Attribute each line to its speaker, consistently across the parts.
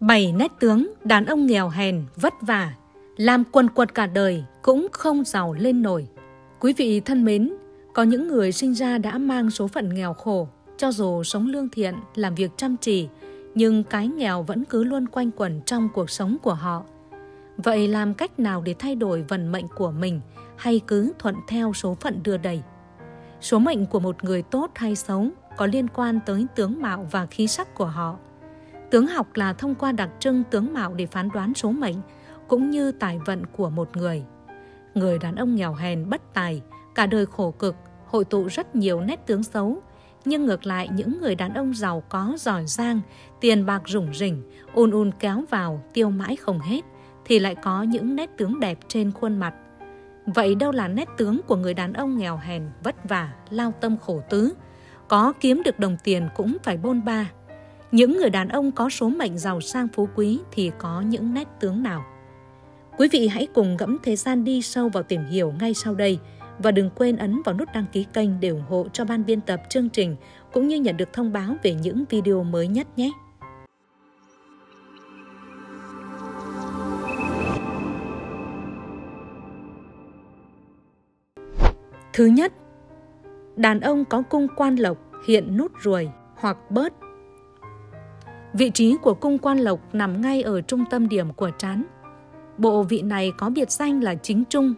Speaker 1: Bảy nét tướng đàn ông nghèo hèn, vất vả, làm quần quật cả đời cũng không giàu lên nổi. Quý vị thân mến, có những người sinh ra đã mang số phận nghèo khổ, cho dù sống lương thiện, làm việc chăm chỉ, nhưng cái nghèo vẫn cứ luôn quanh quẩn trong cuộc sống của họ. Vậy làm cách nào để thay đổi vận mệnh của mình hay cứ thuận theo số phận đưa đẩy? Số mệnh của một người tốt hay xấu có liên quan tới tướng mạo và khí sắc của họ. Tướng học là thông qua đặc trưng tướng mạo để phán đoán số mệnh cũng như tài vận của một người. Người đàn ông nghèo hèn bất tài, cả đời khổ cực, hội tụ rất nhiều nét tướng xấu, nhưng ngược lại những người đàn ông giàu có giỏi giang, tiền bạc rủng rỉnh, ùn ùn kéo vào, tiêu mãi không hết, thì lại có những nét tướng đẹp trên khuôn mặt. Vậy đâu là nét tướng của người đàn ông nghèo hèn, vất vả, lao tâm khổ tứ? Có kiếm được đồng tiền cũng phải bôn ba. Những người đàn ông có số mệnh giàu sang phú quý thì có những nét tướng nào? Quý vị hãy cùng gẫm thế gian đi sâu vào tìm hiểu ngay sau đây – và đừng quên ấn vào nút đăng ký kênh để ủng hộ cho ban biên tập chương trình cũng như nhận được thông báo về những video mới nhất nhé. Thứ nhất, đàn ông có cung quan lộc hiện nút ruồi hoặc bớt. Vị trí của cung quan lộc nằm ngay ở trung tâm điểm của trán. Bộ vị này có biệt danh là chính trung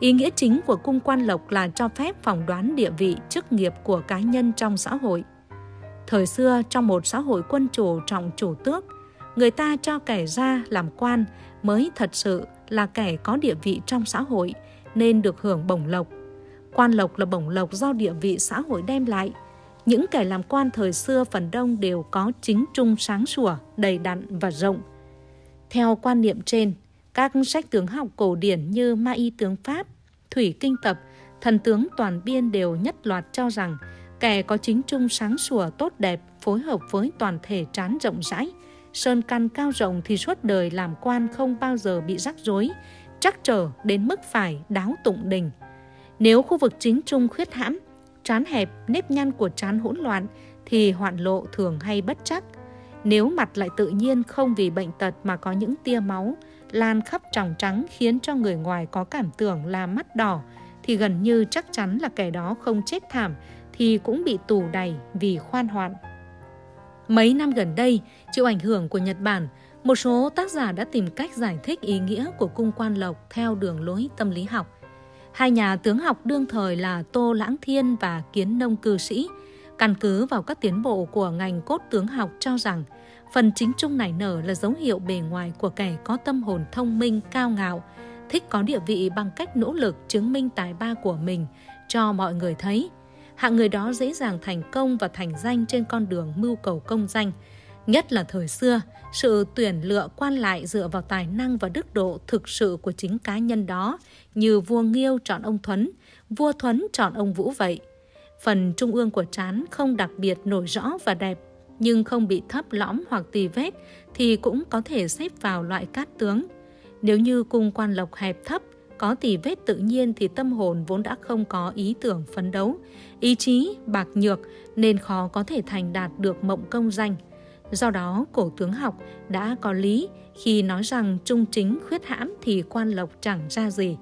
Speaker 1: Ý nghĩa chính của cung quan lộc là cho phép phỏng đoán địa vị, chức nghiệp của cá nhân trong xã hội. Thời xưa, trong một xã hội quân chủ trọng chủ tước, người ta cho kẻ ra làm quan mới thật sự là kẻ có địa vị trong xã hội nên được hưởng bổng lộc. Quan lộc là bổng lộc do địa vị xã hội đem lại. Những kẻ làm quan thời xưa phần đông đều có chính trung sáng sủa, đầy đặn và rộng. Theo quan niệm trên, các sách tướng học cổ điển như Ma Y tướng Pháp, Thủy Kinh Tập, Thần tướng Toàn Biên đều nhất loạt cho rằng kẻ có chính trung sáng sủa tốt đẹp phối hợp với toàn thể trán rộng rãi, sơn căn cao rộng thì suốt đời làm quan không bao giờ bị rắc rối, trắc trở đến mức phải đáo tụng đình. Nếu khu vực chính trung khuyết hãm, trán hẹp, nếp nhăn của trán hỗn loạn thì hoạn lộ thường hay bất chắc. Nếu mặt lại tự nhiên không vì bệnh tật mà có những tia máu, lan khắp tròng trắng khiến cho người ngoài có cảm tưởng là mắt đỏ thì gần như chắc chắn là kẻ đó không chết thảm thì cũng bị tù đầy vì khoan hoạn. Mấy năm gần đây, chịu ảnh hưởng của Nhật Bản, một số tác giả đã tìm cách giải thích ý nghĩa của cung quan lộc theo đường lối tâm lý học. Hai nhà tướng học đương thời là Tô Lãng Thiên và Kiến Nông Cư Sĩ, căn cứ vào các tiến bộ của ngành cốt tướng học cho rằng – Phần chính trung nảy nở là dấu hiệu bề ngoài của kẻ có tâm hồn thông minh, cao ngạo, thích có địa vị bằng cách nỗ lực chứng minh tài ba của mình cho mọi người thấy. Hạng người đó dễ dàng thành công và thành danh trên con đường mưu cầu công danh. Nhất là thời xưa, sự tuyển lựa quan lại dựa vào tài năng và đức độ thực sự của chính cá nhân đó, như vua Nghiêu chọn ông Thuấn, vua Thuấn chọn ông Vũ vậy. Phần trung ương của trán không đặc biệt nổi rõ và đẹp nhưng không bị thấp lõm hoặc tì vết thì cũng có thể xếp vào loại cát tướng. Nếu như cung quan lộc hẹp thấp, có tì vết tự nhiên thì tâm hồn vốn đã không có ý tưởng phấn đấu, ý chí bạc nhược nên khó có thể thành đạt được mộng công danh. Do đó, cổ tướng học đã có lý khi nói rằng trung chính khuyết hãm thì quan lộc chẳng ra gì.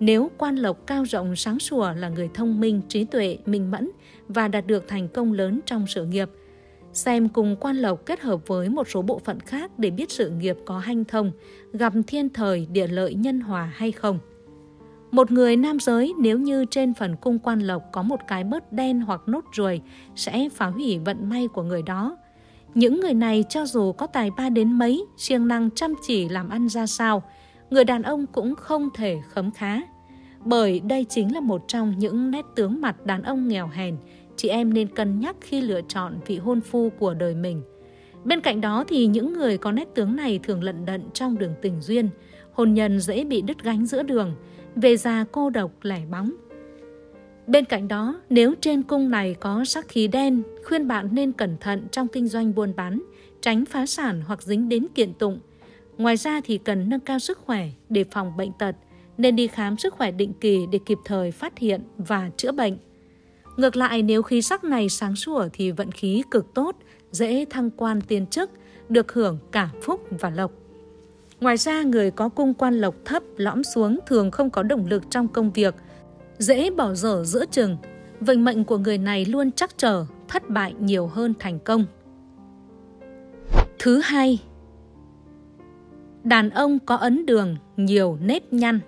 Speaker 1: Nếu quan lộc cao rộng sáng sủa là người thông minh, trí tuệ, minh mẫn và đạt được thành công lớn trong sự nghiệp – xem cùng quan lộc kết hợp với một số bộ phận khác để biết sự nghiệp có hanh thông, gặp thiên thời, địa lợi nhân hòa hay không. Một người nam giới nếu như trên phần cung quan lộc có một cái bớt đen hoặc nốt ruồi sẽ phá hủy vận may của người đó. Những người này cho dù có tài ba đến mấy, siêng năng chăm chỉ làm ăn ra sao, người đàn ông cũng không thể khấm khá. Bởi đây chính là một trong những nét tướng mặt đàn ông nghèo hèn, chị em nên cân nhắc khi lựa chọn vị hôn phu của đời mình. Bên cạnh đó thì những người có nét tướng này thường lận đận trong đường tình duyên, hôn nhân dễ bị đứt gánh giữa đường, về già cô độc lẻ bóng. Bên cạnh đó, nếu trên cung này có sắc khí đen, khuyên bạn nên cẩn thận trong kinh doanh buôn bán, tránh phá sản hoặc dính đến kiện tụng. Ngoài ra thì cần nâng cao sức khỏe để phòng bệnh tật, nên đi khám sức khỏe định kỳ để kịp thời phát hiện và chữa bệnh. Ngược lại nếu khí sắc này sáng sủa thì vận khí cực tốt, dễ thăng quan tiến chức, được hưởng cả phúc và lộc. Ngoài ra, người có cung quan lộc thấp lõm xuống thường không có động lực trong công việc, dễ bỏ dở giữa chừng. Vận mệnh của người này luôn chắc trở, thất bại nhiều hơn thành công. Thứ hai, đàn ông có ấn đường, nhiều nếp nhăn.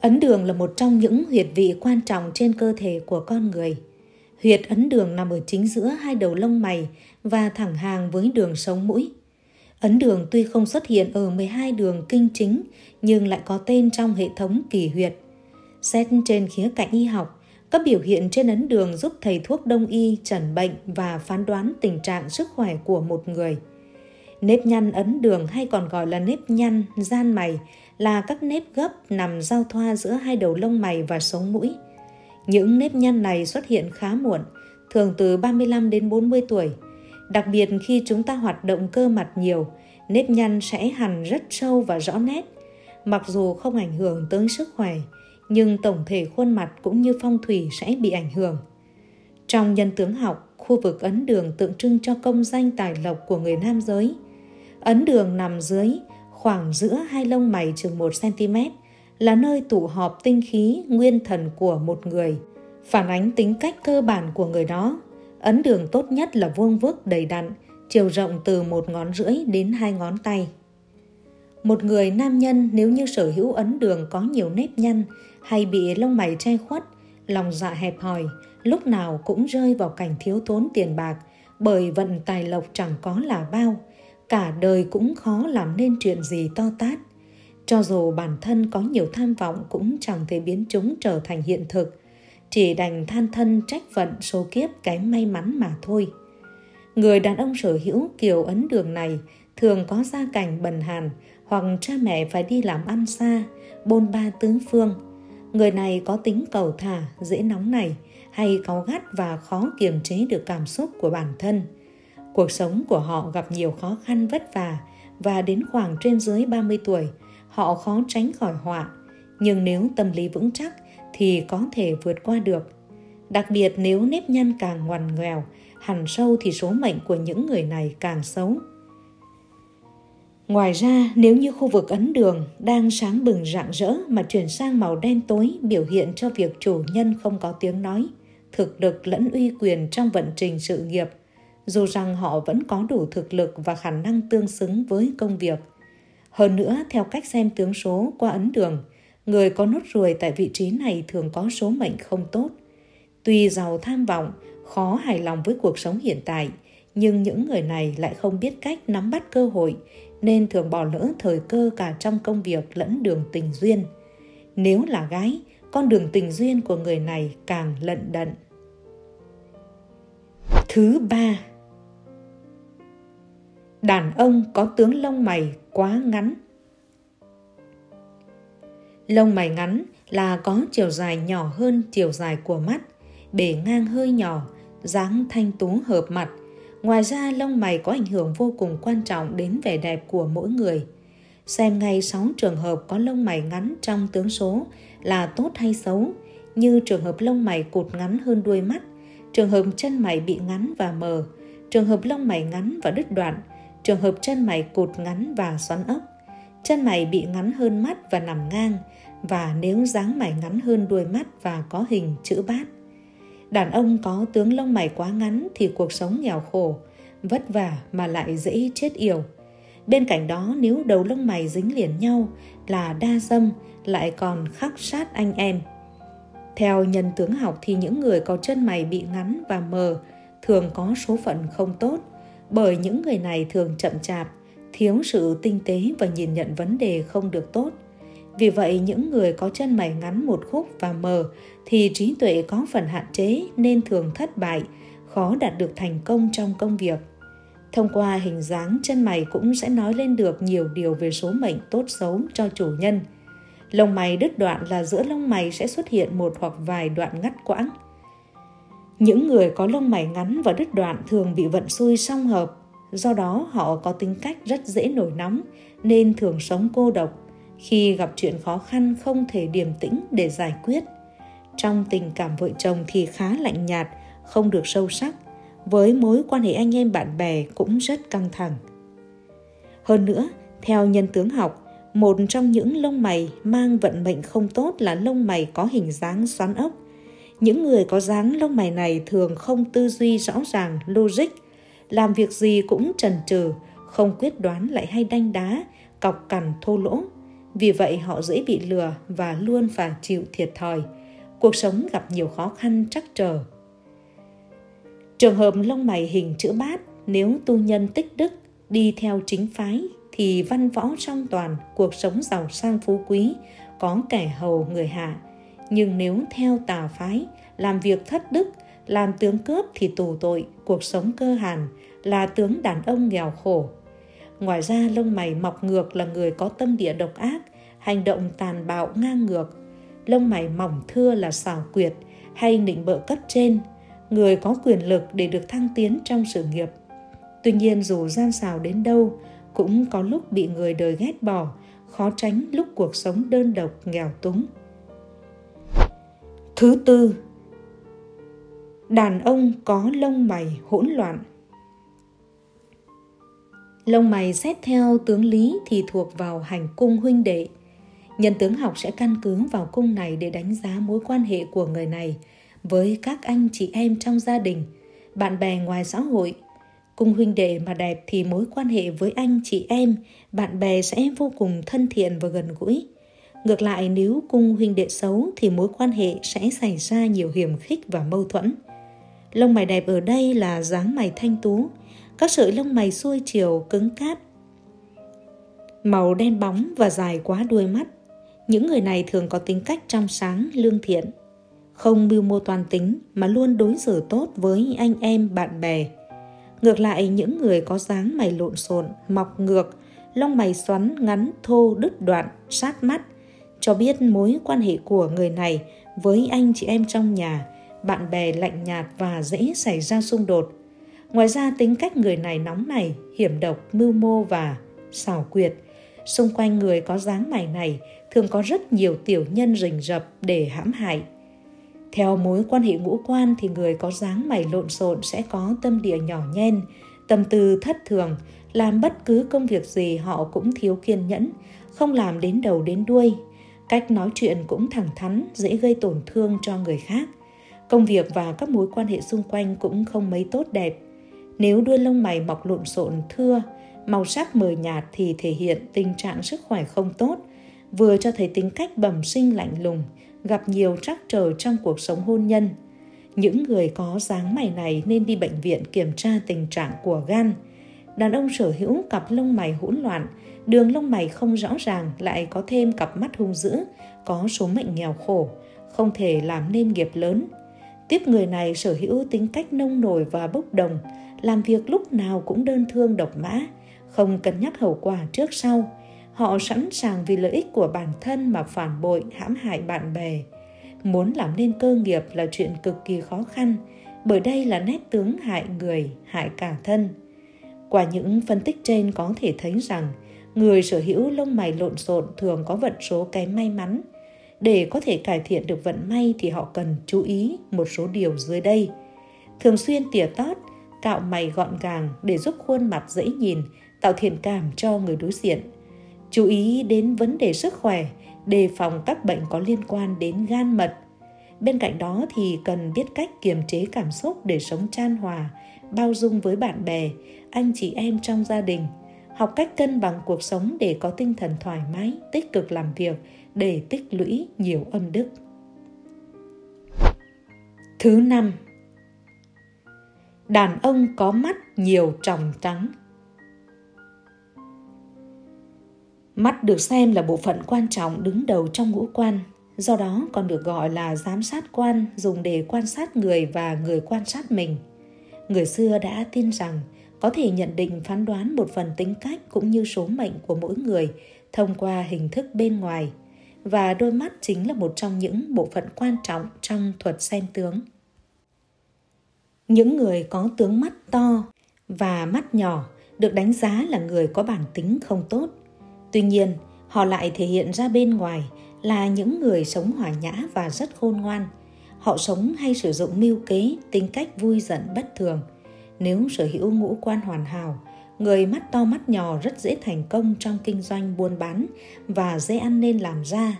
Speaker 1: Ấn đường là một trong những huyệt vị quan trọng trên cơ thể của con người. Huyệt ấn đường nằm ở chính giữa hai đầu lông mày và thẳng hàng với đường sống mũi. Ấn đường tuy không xuất hiện ở 12 đường kinh chính nhưng lại có tên trong hệ thống kỳ huyệt. Xét trên khía cạnh y học, các biểu hiện trên ấn đường giúp thầy thuốc đông y chẩn bệnh và phán đoán tình trạng sức khỏe của một người. Nếp nhăn ấn đường hay còn gọi là nếp nhăn, gian mày là các nếp gấp nằm giao thoa giữa hai đầu lông mày và sống mũi. Những nếp nhăn này xuất hiện khá muộn, thường từ 35 đến 40 tuổi. Đặc biệt khi chúng ta hoạt động cơ mặt nhiều, nếp nhăn sẽ hằn rất sâu và rõ nét. Mặc dù không ảnh hưởng tới sức khỏe, nhưng tổng thể khuôn mặt cũng như phong thủy sẽ bị ảnh hưởng. Trong nhân tướng học, khu vực ấn đường tượng trưng cho công danh tài lộc của người nam giới. Ấn đường nằm dưới, khoảng giữa hai lông mày chừng 1cm, là nơi tụ họp tinh khí nguyên thần của một người, phản ánh tính cách cơ bản của người đó. Ấn đường tốt nhất là vuông vức đầy đặn, chiều rộng từ một ngón rưỡi đến hai ngón tay. Một người nam nhân nếu như sở hữu ấn đường có nhiều nếp nhăn hay bị lông mày che khuất, lòng dạ hẹp hòi, lúc nào cũng rơi vào cảnh thiếu thốn tiền bạc bởi vận tài lộc chẳng có là bao, cả đời cũng khó làm nên chuyện gì to tát. Cho dù bản thân có nhiều tham vọng cũng chẳng thể biến chúng trở thành hiện thực, chỉ đành than thân trách vận số kiếp kém may mắn mà thôi. Người đàn ông sở hữu kiểu ấn đường này thường có gia cảnh bần hàn hoặc cha mẹ phải đi làm ăn xa, bôn ba tứ phương. Người này có tính cầu thả, dễ nóng này, hay cáu gắt và khó kiềm chế được cảm xúc của bản thân. Cuộc sống của họ gặp nhiều khó khăn vất vả và đến khoảng trên dưới 30 tuổi, họ khó tránh khỏi họa. Nhưng nếu tâm lý vững chắc thì có thể vượt qua được. Đặc biệt nếu nếp nhăn càng ngoằn nghèo, hằn sâu thì số mệnh của những người này càng xấu. Ngoài ra, nếu như khu vực ấn đường đang sáng bừng rạng rỡ mà chuyển sang màu đen tối biểu hiện cho việc chủ nhân không có tiếng nói, thực lực lẫn uy quyền trong vận trình sự nghiệp, dù rằng họ vẫn có đủ thực lực và khả năng tương xứng với công việc. Hơn nữa, theo cách xem tướng số qua ấn đường, người có nốt ruồi tại vị trí này thường có số mệnh không tốt. Tuy giàu tham vọng, khó hài lòng với cuộc sống hiện tại, nhưng những người này lại không biết cách nắm bắt cơ hội nên thường bỏ lỡ thời cơ cả trong công việc lẫn đường tình duyên. Nếu là gái, con đường tình duyên của người này càng lận đận. Thứ ba Đàn ông có tướng lông mày quá ngắn. Lông mày ngắn là có chiều dài nhỏ hơn chiều dài của mắt, bề ngang hơi nhỏ, dáng thanh tú hợp mặt. Ngoài ra, lông mày có ảnh hưởng vô cùng quan trọng đến vẻ đẹp của mỗi người. Xem ngay 6 trường hợp có lông mày ngắn trong tướng số là tốt hay xấu, như trường hợp lông mày cụt ngắn hơn đuôi mắt, trường hợp chân mày bị ngắn và mờ, trường hợp lông mày ngắn và đứt đoạn, trường hợp chân mày cụt ngắn và xoắn ốc, chân mày bị ngắn hơn mắt và nằm ngang, và nếu dáng mày ngắn hơn đuôi mắt và có hình chữ bát. Đàn ông có tướng lông mày quá ngắn thì cuộc sống nghèo khổ, vất vả mà lại dễ chết yểu. Bên cạnh đó nếu đầu lông mày dính liền nhau là đa dâm lại còn khắc sát anh em. Theo nhân tướng học thì những người có chân mày bị ngắn và mờ thường có số phận không tốt bởi những người này thường chậm chạp, thiếu sự tinh tế và nhìn nhận vấn đề không được tốt – vì vậy, những người có chân mày ngắn một khúc và mờ thì trí tuệ có phần hạn chế nên thường thất bại, khó đạt được thành công trong công việc. Thông qua hình dáng chân mày cũng sẽ nói lên được nhiều điều về số mệnh tốt xấu cho chủ nhân. Lông mày đứt đoạn là giữa lông mày sẽ xuất hiện một hoặc vài đoạn ngắt quãng. Những người có lông mày ngắn và đứt đoạn thường bị vận xui song hợp, do đó họ có tính cách rất dễ nổi nóng nên thường sống cô độc, khi gặp chuyện khó khăn không thể điềm tĩnh để giải quyết trong tình cảm vợ chồng thì khá lạnh nhạt không được sâu sắc với mối quan hệ anh em bạn bè cũng rất căng thẳng. Hơn nữa, theo nhân tướng học, một trong những lông mày mang vận mệnh không tốt là lông mày có hình dáng xoắn ốc. Những người có dáng lông mày này thường không tư duy rõ ràng, logic, làm việc gì cũng trần trừ, không quyết đoán lại hay đanh đá, cọc cằn thô lỗ. Vì vậy họ dễ bị lừa và luôn phải chịu thiệt thòi. Cuộc sống gặp nhiều khó khăn trắc trở. Trường hợp lông mày hình chữ bát, nếu tu nhân tích đức, đi theo chính phái thì văn võ trong toàn cuộc sống giàu sang phú quý, có kẻ hầu người hạ nhưng nếu theo tà phái, làm việc thất đức, làm tướng cướp thì tù tội, cuộc sống cơ hàn, là tướng đàn ông nghèo khổ ngoài ra, lông mày mọc ngược là người có tâm địa độc ác, hành động tàn bạo ngang ngược. Lông mày mỏng thưa là xảo quyệt hay nịnh bợ cấp trên, người có quyền lực để được thăng tiến trong sự nghiệp. Tuy nhiên, dù gian xào đến đâu, cũng có lúc bị người đời ghét bỏ, khó tránh lúc cuộc sống đơn độc nghèo túng. Thứ tư, đàn ông có lông mày hỗn loạn lông mày xét theo tướng lý thì thuộc vào hành cung huynh đệ nhân tướng học sẽ căn cứ vào cung này để đánh giá mối quan hệ của người này với các anh chị em trong gia đình bạn bè ngoài xã hội Cung huynh đệ mà đẹp thì mối quan hệ với anh chị em, bạn bè sẽ vô cùng thân thiện và gần gũi. Ngược lại nếu cung huynh đệ xấu thì mối quan hệ sẽ xảy ra nhiều hiểm khích và mâu thuẫn. Lông mày đẹp ở đây là dáng mày thanh tú, các sợi lông mày xuôi chiều cứng cáp. Màu đen bóng và dài quá đuôi mắt. Những người này thường có tính cách trong sáng, lương thiện. Không mưu mô toàn tính mà luôn đối xử tốt với anh em, bạn bè, Ngược lại những người có dáng mày lộn xộn, mọc ngược, lông mày xoắn ngắn thô đứt đoạn, sát mắt, cho biết mối quan hệ của người này với anh chị em trong nhà, bạn bè lạnh nhạt và dễ xảy ra xung đột. Ngoài ra tính cách người này nóng này, hiểm độc, mưu mô và xảo quyệt. Xung quanh người có dáng mày này thường có rất nhiều tiểu nhân rình rập để hãm hại. Theo mối quan hệ ngũ quan thì người có dáng mày lộn xộn sẽ có tâm địa nhỏ nhen, tâm tư thất thường, làm bất cứ công việc gì họ cũng thiếu kiên nhẫn, không làm đến đầu đến đuôi. Cách nói chuyện cũng thẳng thắn, dễ gây tổn thương cho người khác. Công việc và các mối quan hệ xung quanh cũng không mấy tốt đẹp. Nếu đuôi lông mày mọc lộn xộn thưa, màu sắc mờ nhạt thì thể hiện tình trạng sức khỏe không tốt, vừa cho thấy tính cách bẩm sinh lạnh lùng, gặp nhiều trắc trở trong cuộc sống hôn nhân. Những người có dáng mày này nên đi bệnh viện kiểm tra tình trạng của gan. Đàn ông sở hữu cặp lông mày hỗn loạn, đường lông mày không rõ ràng lại có thêm cặp mắt hung dữ, có số mệnh nghèo khổ, không thể làm nên nghiệp lớn. Tiếp người này sở hữu tính cách nông nổi và bốc đồng, làm việc lúc nào cũng đơn thương độc mã, không cân nhắc hậu quả trước sau, họ sẵn sàng vì lợi ích của bản thân mà phản bội hãm hại bạn bè. Muốn làm nên cơ nghiệp là chuyện cực kỳ khó khăn bởi đây là nét tướng hại người hại cả thân. Qua những phân tích trên có thể thấy rằng người sở hữu lông mày lộn xộn thường có vận số kém may mắn. Để có thể cải thiện được vận may thì họ cần chú ý một số điều dưới đây. Thường xuyên tỉa tót cạo mày gọn gàng để giúp khuôn mặt dễ nhìn tạo thiện cảm cho người đối diện chú ý đến vấn đề sức khỏe, đề phòng các bệnh có liên quan đến gan mật. Bên cạnh đó thì cần biết cách kiềm chế cảm xúc để sống chan hòa, bao dung với bạn bè, anh chị em trong gia đình, học cách cân bằng cuộc sống để có tinh thần thoải mái, tích cực làm việc để tích lũy nhiều âm đức. Thứ năm, đàn ông có mắt nhiều tròng trắng Mắt được xem là bộ phận quan trọng đứng đầu trong ngũ quan, do đó còn được gọi là giám sát quan dùng để quan sát người và người quan sát mình. Người xưa đã tin rằng có thể nhận định phán đoán một phần tính cách cũng như số mệnh của mỗi người thông qua hình thức bên ngoài và đôi mắt chính là một trong những bộ phận quan trọng trong thuật xem tướng. Những người có tướng mắt to và mắt nhỏ được đánh giá là người có bản tính không tốt Tuy nhiên, họ lại thể hiện ra bên ngoài là những người sống hòa nhã và rất khôn ngoan. Họ sống hay sử dụng mưu kế, tính cách vui giận bất thường. Nếu sở hữu ngũ quan hoàn hảo, người mắt to mắt nhỏ rất dễ thành công trong kinh doanh buôn bán và dễ ăn nên làm ra.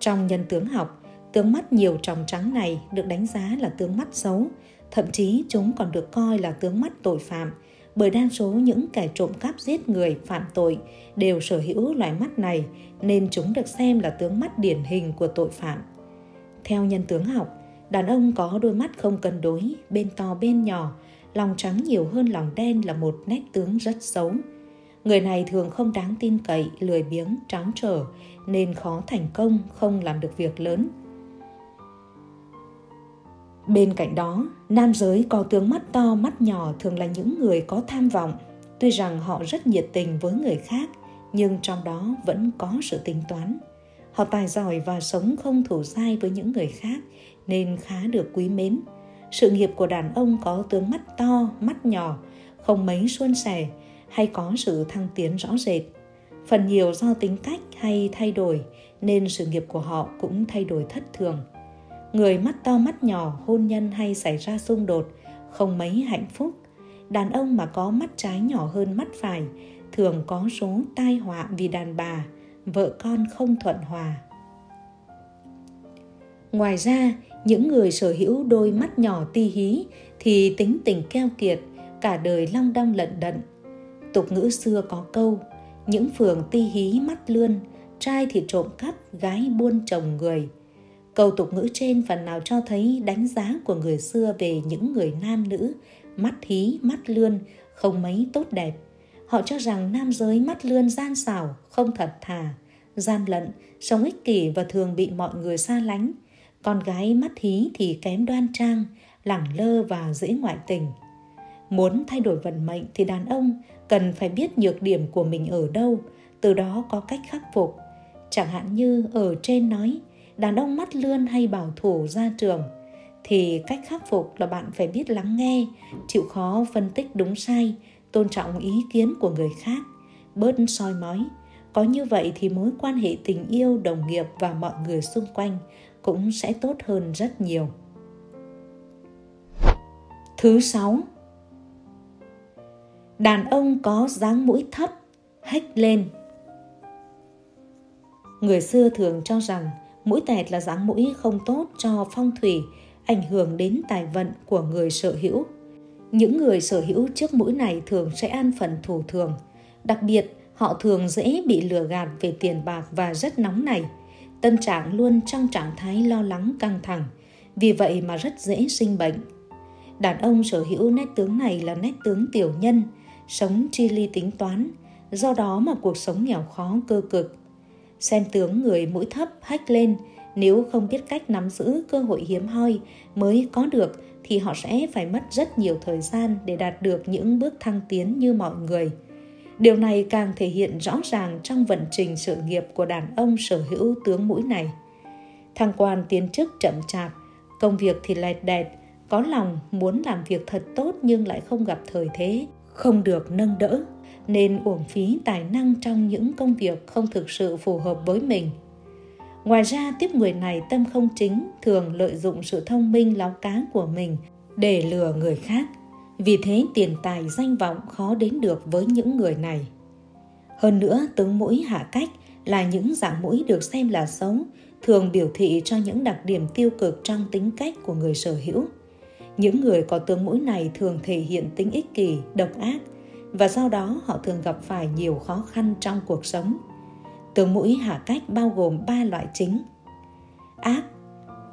Speaker 1: Trong nhân tướng học, tướng mắt nhiều tròng trắng này được đánh giá là tướng mắt xấu, thậm chí chúng còn được coi là tướng mắt tội phạm bởi đa số những kẻ trộm cắp giết người phạm tội đều sở hữu loại mắt này nên chúng được xem là tướng mắt điển hình của tội phạm. Theo nhân tướng học, đàn ông có đôi mắt không cân đối, bên to bên nhỏ, lòng trắng nhiều hơn lòng đen là một nét tướng rất xấu. Người này thường không đáng tin cậy, lười biếng, tráng trở nên khó thành công, không làm được việc lớn. Bên cạnh đó, nam giới có tướng mắt to, mắt nhỏ thường là những người có tham vọng. Tuy rằng họ rất nhiệt tình với người khác, nhưng trong đó vẫn có sự tính toán. Họ tài giỏi và sống không thủ sai với những người khác nên khá được quý mến. Sự nghiệp của đàn ông có tướng mắt to, mắt nhỏ, không mấy suôn sẻ hay có sự thăng tiến rõ rệt. Phần nhiều do tính cách hay thay đổi nên sự nghiệp của họ cũng thay đổi thất thường. Người mắt to mắt nhỏ hôn nhân hay xảy ra xung đột, không mấy hạnh phúc. Đàn ông mà có mắt trái nhỏ hơn mắt phải thường có số tai họa vì đàn bà, vợ con không thuận hòa. Ngoài ra, những người sở hữu đôi mắt nhỏ ti hí thì tính tình keo kiệt, cả đời long đong lận đận. Tục ngữ xưa có câu, những phường ti hí mắt lươn, trai thì trộm cắp, gái buôn chồng người. Câu tục ngữ trên phần nào cho thấy đánh giá của người xưa về những người nam nữ, mắt hí, mắt lươn, không mấy tốt đẹp. Họ cho rằng nam giới mắt lươn gian xảo, không thật thà, gian lận, sống ích kỷ và thường bị mọi người xa lánh. Con gái mắt hí thì kém đoan trang, lẳng lơ và dễ ngoại tình. Muốn thay đổi vận mệnh thì đàn ông cần phải biết nhược điểm của mình ở đâu, từ đó có cách khắc phục. Chẳng hạn như ở trên nói, đàn ông mắt lươn hay bảo thủ ra trường, thì cách khắc phục là bạn phải biết lắng nghe, chịu khó phân tích đúng sai, tôn trọng ý kiến của người khác, bớt soi mói. Có như vậy thì mối quan hệ tình yêu, đồng nghiệp và mọi người xung quanh cũng sẽ tốt hơn rất nhiều. Thứ sáu, đàn ông có dáng mũi thấp, hách lên. Người xưa thường cho rằng mũi tẹt là dáng mũi không tốt cho phong thủy, ảnh hưởng đến tài vận của người sở hữu. Những người sở hữu chiếc mũi này thường sẽ ăn phần thủ thường. Đặc biệt, họ thường dễ bị lừa gạt về tiền bạc và rất nóng này. Tâm trạng luôn trong trạng thái lo lắng căng thẳng, vì vậy mà rất dễ sinh bệnh. Đàn ông sở hữu nét tướng này là nét tướng tiểu nhân, sống chi ly tính toán, do đó mà cuộc sống nghèo khó cơ cực. Xem tướng người mũi thấp hách lên, nếu không biết cách nắm giữ cơ hội hiếm hoi mới có được thì họ sẽ phải mất rất nhiều thời gian để đạt được những bước thăng tiến như mọi người. Điều này càng thể hiện rõ ràng trong vận trình sự nghiệp của đàn ông sở hữu tướng mũi này. Thăng quan tiến chức chậm chạp, công việc thì lẹt đẹt, có lòng muốn làm việc thật tốt nhưng lại không gặp thời thế, không được nâng đỡ, nên uổng phí tài năng trong những công việc không thực sự phù hợp với mình. Ngoài ra, tiếp người này tâm không chính thường lợi dụng sự thông minh láo cá của mình để lừa người khác. Vì thế tiền tài danh vọng khó đến được với những người này. Hơn nữa, tướng mũi hạ cách là những dạng mũi được xem là xấu, thường biểu thị cho những đặc điểm tiêu cực trong tính cách của người sở hữu. Những người có tướng mũi này thường thể hiện tính ích kỷ, độc ác và do đó họ thường gặp phải nhiều khó khăn trong cuộc sống. Tướng mũi hạ cách bao gồm ba loại chính. Ác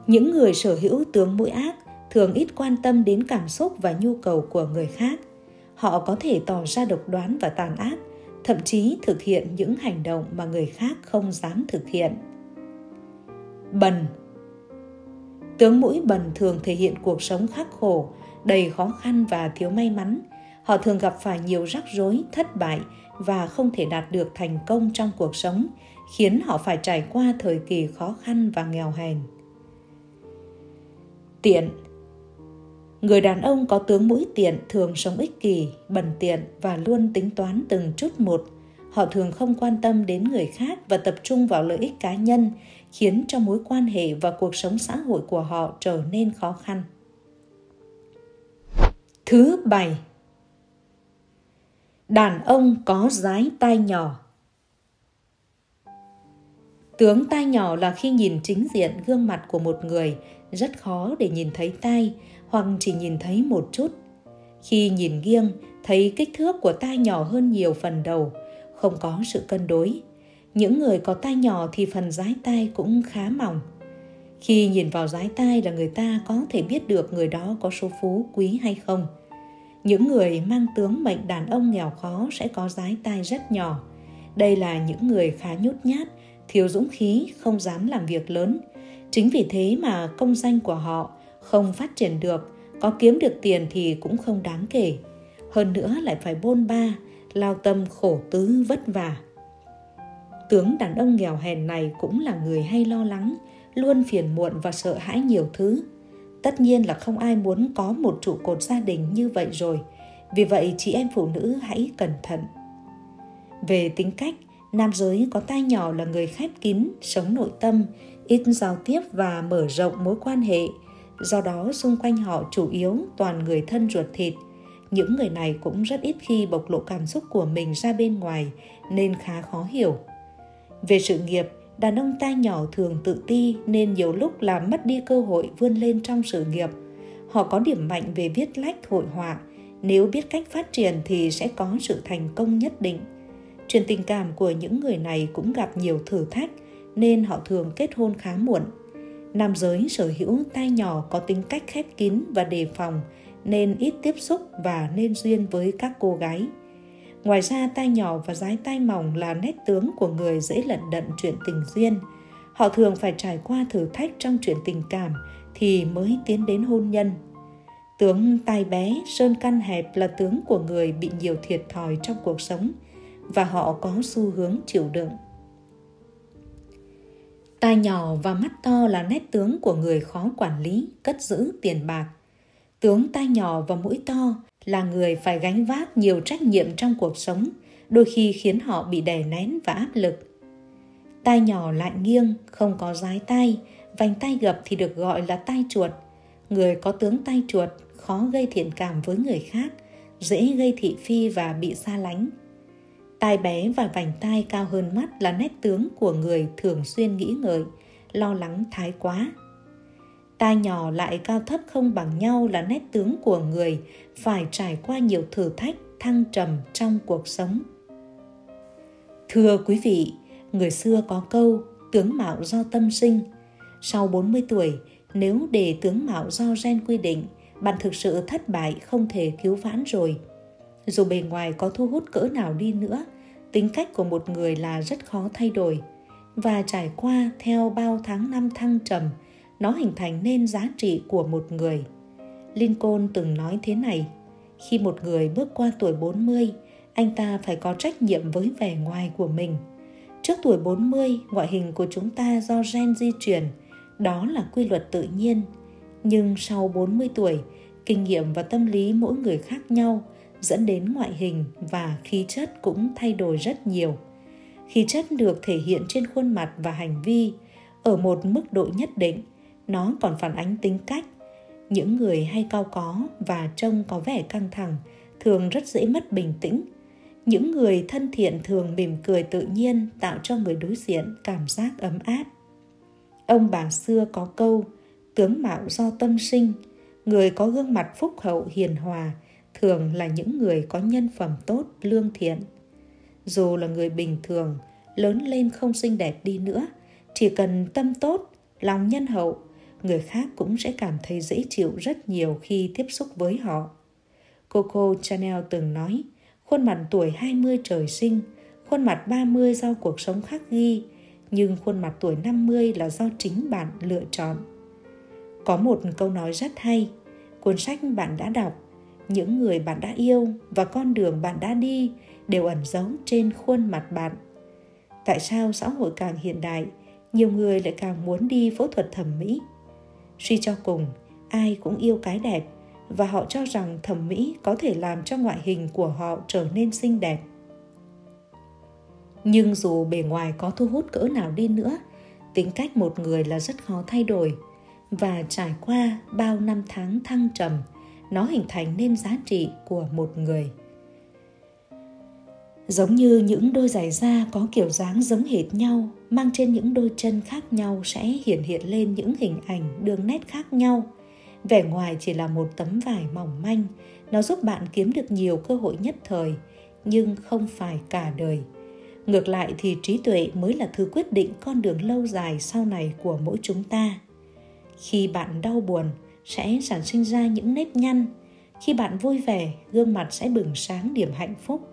Speaker 1: Những người sở hữu tướng mũi ác thường ít quan tâm đến cảm xúc và nhu cầu của người khác. Họ có thể tỏ ra độc đoán và tàn ác, thậm chí thực hiện những hành động mà người khác không dám thực hiện. Bần Tướng mũi bần thường thể hiện cuộc sống khắc khổ, đầy khó khăn và thiếu may mắn. Họ thường gặp phải nhiều rắc rối, thất bại và không thể đạt được thành công trong cuộc sống, khiến họ phải trải qua thời kỳ khó khăn và nghèo hèn. Tiện Người đàn ông có tướng mũi tiện thường sống ích kỷ, bẩn tiện và luôn tính toán từng chút một. Họ thường không quan tâm đến người khác và tập trung vào lợi ích cá nhân, khiến cho mối quan hệ và cuộc sống xã hội của họ trở nên khó khăn. Thứ bảy Đàn ông có dái tai nhỏ Tướng tai nhỏ là khi nhìn chính diện gương mặt của một người rất khó để nhìn thấy tai hoặc chỉ nhìn thấy một chút. Khi nhìn nghiêng, thấy kích thước của tai nhỏ hơn nhiều phần đầu, không có sự cân đối. Những người có tai nhỏ thì phần dái tai cũng khá mỏng. Khi nhìn vào dái tai là người ta có thể biết được người đó có số phú quý hay không. Những người mang tướng mệnh đàn ông nghèo khó sẽ có giái tai rất nhỏ. Đây là những người khá nhút nhát, thiếu dũng khí, không dám làm việc lớn. Chính vì thế mà công danh của họ không phát triển được, có kiếm được tiền thì cũng không đáng kể. Hơn nữa lại phải bôn ba, lao tâm khổ tứ vất vả. Tướng đàn ông nghèo hèn này cũng là người hay lo lắng, luôn phiền muộn và sợ hãi nhiều thứ. Tất nhiên là không ai muốn có một trụ cột gia đình như vậy rồi. Vì vậy chị em phụ nữ hãy cẩn thận. Về tính cách, nam giới có tai nhỏ là người khép kín, sống nội tâm, ít giao tiếp và mở rộng mối quan hệ. Do đó xung quanh họ chủ yếu toàn người thân ruột thịt. Những người này cũng rất ít khi bộc lộ cảm xúc của mình ra bên ngoài nên khá khó hiểu. Về sự nghiệp, đàn ông ta nhỏ thường tự ti nên nhiều lúc làm mất đi cơ hội vươn lên trong sự nghiệp. Họ có điểm mạnh về viết lách hội họa, nếu biết cách phát triển thì sẽ có sự thành công nhất định. Chuyện tình cảm của những người này cũng gặp nhiều thử thách nên họ thường kết hôn khá muộn. Nam giới sở hữu tai nhỏ có tính cách khép kín và đề phòng nên ít tiếp xúc và nên duyên với các cô gái. Ngoài ra tai nhỏ và dái tai mỏng là nét tướng của người dễ lận đận chuyện tình duyên. Họ thường phải trải qua thử thách trong chuyện tình cảm thì mới tiến đến hôn nhân. Tướng tai bé, sơn căn hẹp là tướng của người bị nhiều thiệt thòi trong cuộc sống và họ có xu hướng chịu đựng. Tai nhỏ và mắt to là nét tướng của người khó quản lý, cất giữ tiền bạc. Tướng tai nhỏ và mũi to là người phải gánh vác nhiều trách nhiệm trong cuộc sống, đôi khi khiến họ bị đè nén và áp lực. Tai nhỏ lại nghiêng, không có dái tay, vành tay gập thì được gọi là tai chuột. Người có tướng tay chuột khó gây thiện cảm với người khác, dễ gây thị phi và bị xa lánh. Tai bé và vành tai cao hơn mắt là nét tướng của người thường xuyên nghĩ ngợi, lo lắng thái quá, tai nhỏ lại cao thấp không bằng nhau là nét tướng của người phải trải qua nhiều thử thách, thăng trầm trong cuộc sống. Thưa quý vị, người xưa có câu, tướng mạo do tâm sinh. Sau 40 tuổi, nếu để tướng mạo do gen quy định, bạn thực sự thất bại không thể cứu vãn rồi. Dù bề ngoài có thu hút cỡ nào đi nữa, tính cách của một người là rất khó thay đổi. Và trải qua theo bao tháng năm thăng trầm, nó hình thành nên giá trị của một người. Lincoln từng nói thế này, khi một người bước qua tuổi 40, anh ta phải có trách nhiệm với vẻ ngoài của mình. Trước tuổi 40, ngoại hình của chúng ta do gen di truyền, đó là quy luật tự nhiên. Nhưng sau 40 tuổi, kinh nghiệm và tâm lý mỗi người khác nhau dẫn đến ngoại hình và khí chất cũng thay đổi rất nhiều. Khí chất được thể hiện trên khuôn mặt và hành vi ở một mức độ nhất định nó còn phản ánh tính cách những người hay cao có và trông có vẻ căng thẳng thường rất dễ mất bình tĩnh. Những người thân thiện thường mỉm cười tự nhiên, tạo cho người đối diện cảm giác ấm áp. Ông bà xưa có câu, tướng mạo do tâm sinh, người có gương mặt phúc hậu hiền hòa, thường là những người có nhân phẩm tốt, lương thiện. Dù là người bình thường, lớn lên không xinh đẹp đi nữa, chỉ cần tâm tốt, lòng nhân hậu người khác cũng sẽ cảm thấy dễ chịu rất nhiều khi tiếp xúc với họ. Coco Chanel từng nói, khuôn mặt tuổi 20 trời sinh, khuôn mặt 30 do cuộc sống khắc ghi, nhưng khuôn mặt tuổi 50 là do chính bạn lựa chọn. Có một câu nói rất hay, cuốn sách bạn đã đọc, những người bạn đã yêu và con đường bạn đã đi đều ẩn giấu trên khuôn mặt bạn. Tại sao xã hội càng hiện đại, nhiều người lại càng muốn đi phẫu thuật thẩm mỹ Suy cho cùng, ai cũng yêu cái đẹp và họ cho rằng thẩm mỹ có thể làm cho ngoại hình của họ trở nên xinh đẹp. Nhưng dù bề ngoài có thu hút cỡ nào đi nữa, tính cách một người là rất khó thay đổi và trải qua bao năm tháng thăng trầm, nó hình thành nên giá trị của một người. Giống như những đôi giày da có kiểu dáng giống hệt nhau, mang trên những đôi chân khác nhau sẽ hiển hiện lên những hình ảnh, đường nét khác nhau. Vẻ ngoài chỉ là một tấm vải mỏng manh, nó giúp bạn kiếm được nhiều cơ hội nhất thời, nhưng không phải cả đời. Ngược lại thì trí tuệ mới là thứ quyết định con đường lâu dài sau này của mỗi chúng ta. Khi bạn đau buồn, sẽ sản sinh ra những nếp nhăn. Khi bạn vui vẻ, gương mặt sẽ bừng sáng điểm hạnh phúc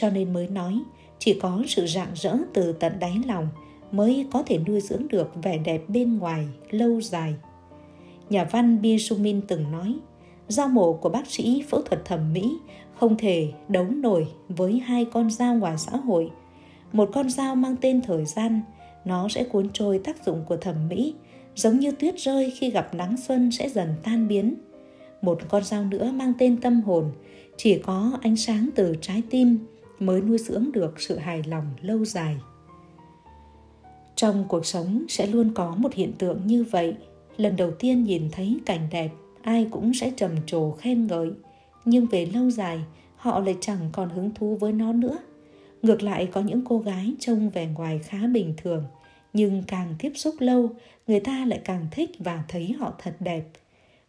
Speaker 1: cho nên mới nói chỉ có sự rạng rỡ từ tận đáy lòng mới có thể nuôi dưỡng được vẻ đẹp bên ngoài lâu dài. Nhà văn Bisumin từng nói, dao mổ của bác sĩ phẫu thuật thẩm mỹ không thể đấu nổi với hai con dao ngoài xã hội. Một con dao mang tên thời gian, nó sẽ cuốn trôi tác dụng của thẩm mỹ, giống như tuyết rơi khi gặp nắng xuân sẽ dần tan biến. Một con dao nữa mang tên tâm hồn, chỉ có ánh sáng từ trái tim, mới nuôi dưỡng được sự hài lòng lâu dài. Trong cuộc sống sẽ luôn có một hiện tượng như vậy. Lần đầu tiên nhìn thấy cảnh đẹp, ai cũng sẽ trầm trồ khen ngợi. Nhưng về lâu dài, họ lại chẳng còn hứng thú với nó nữa. Ngược lại, có những cô gái trông vẻ ngoài khá bình thường, nhưng càng tiếp xúc lâu, người ta lại càng thích và thấy họ thật đẹp.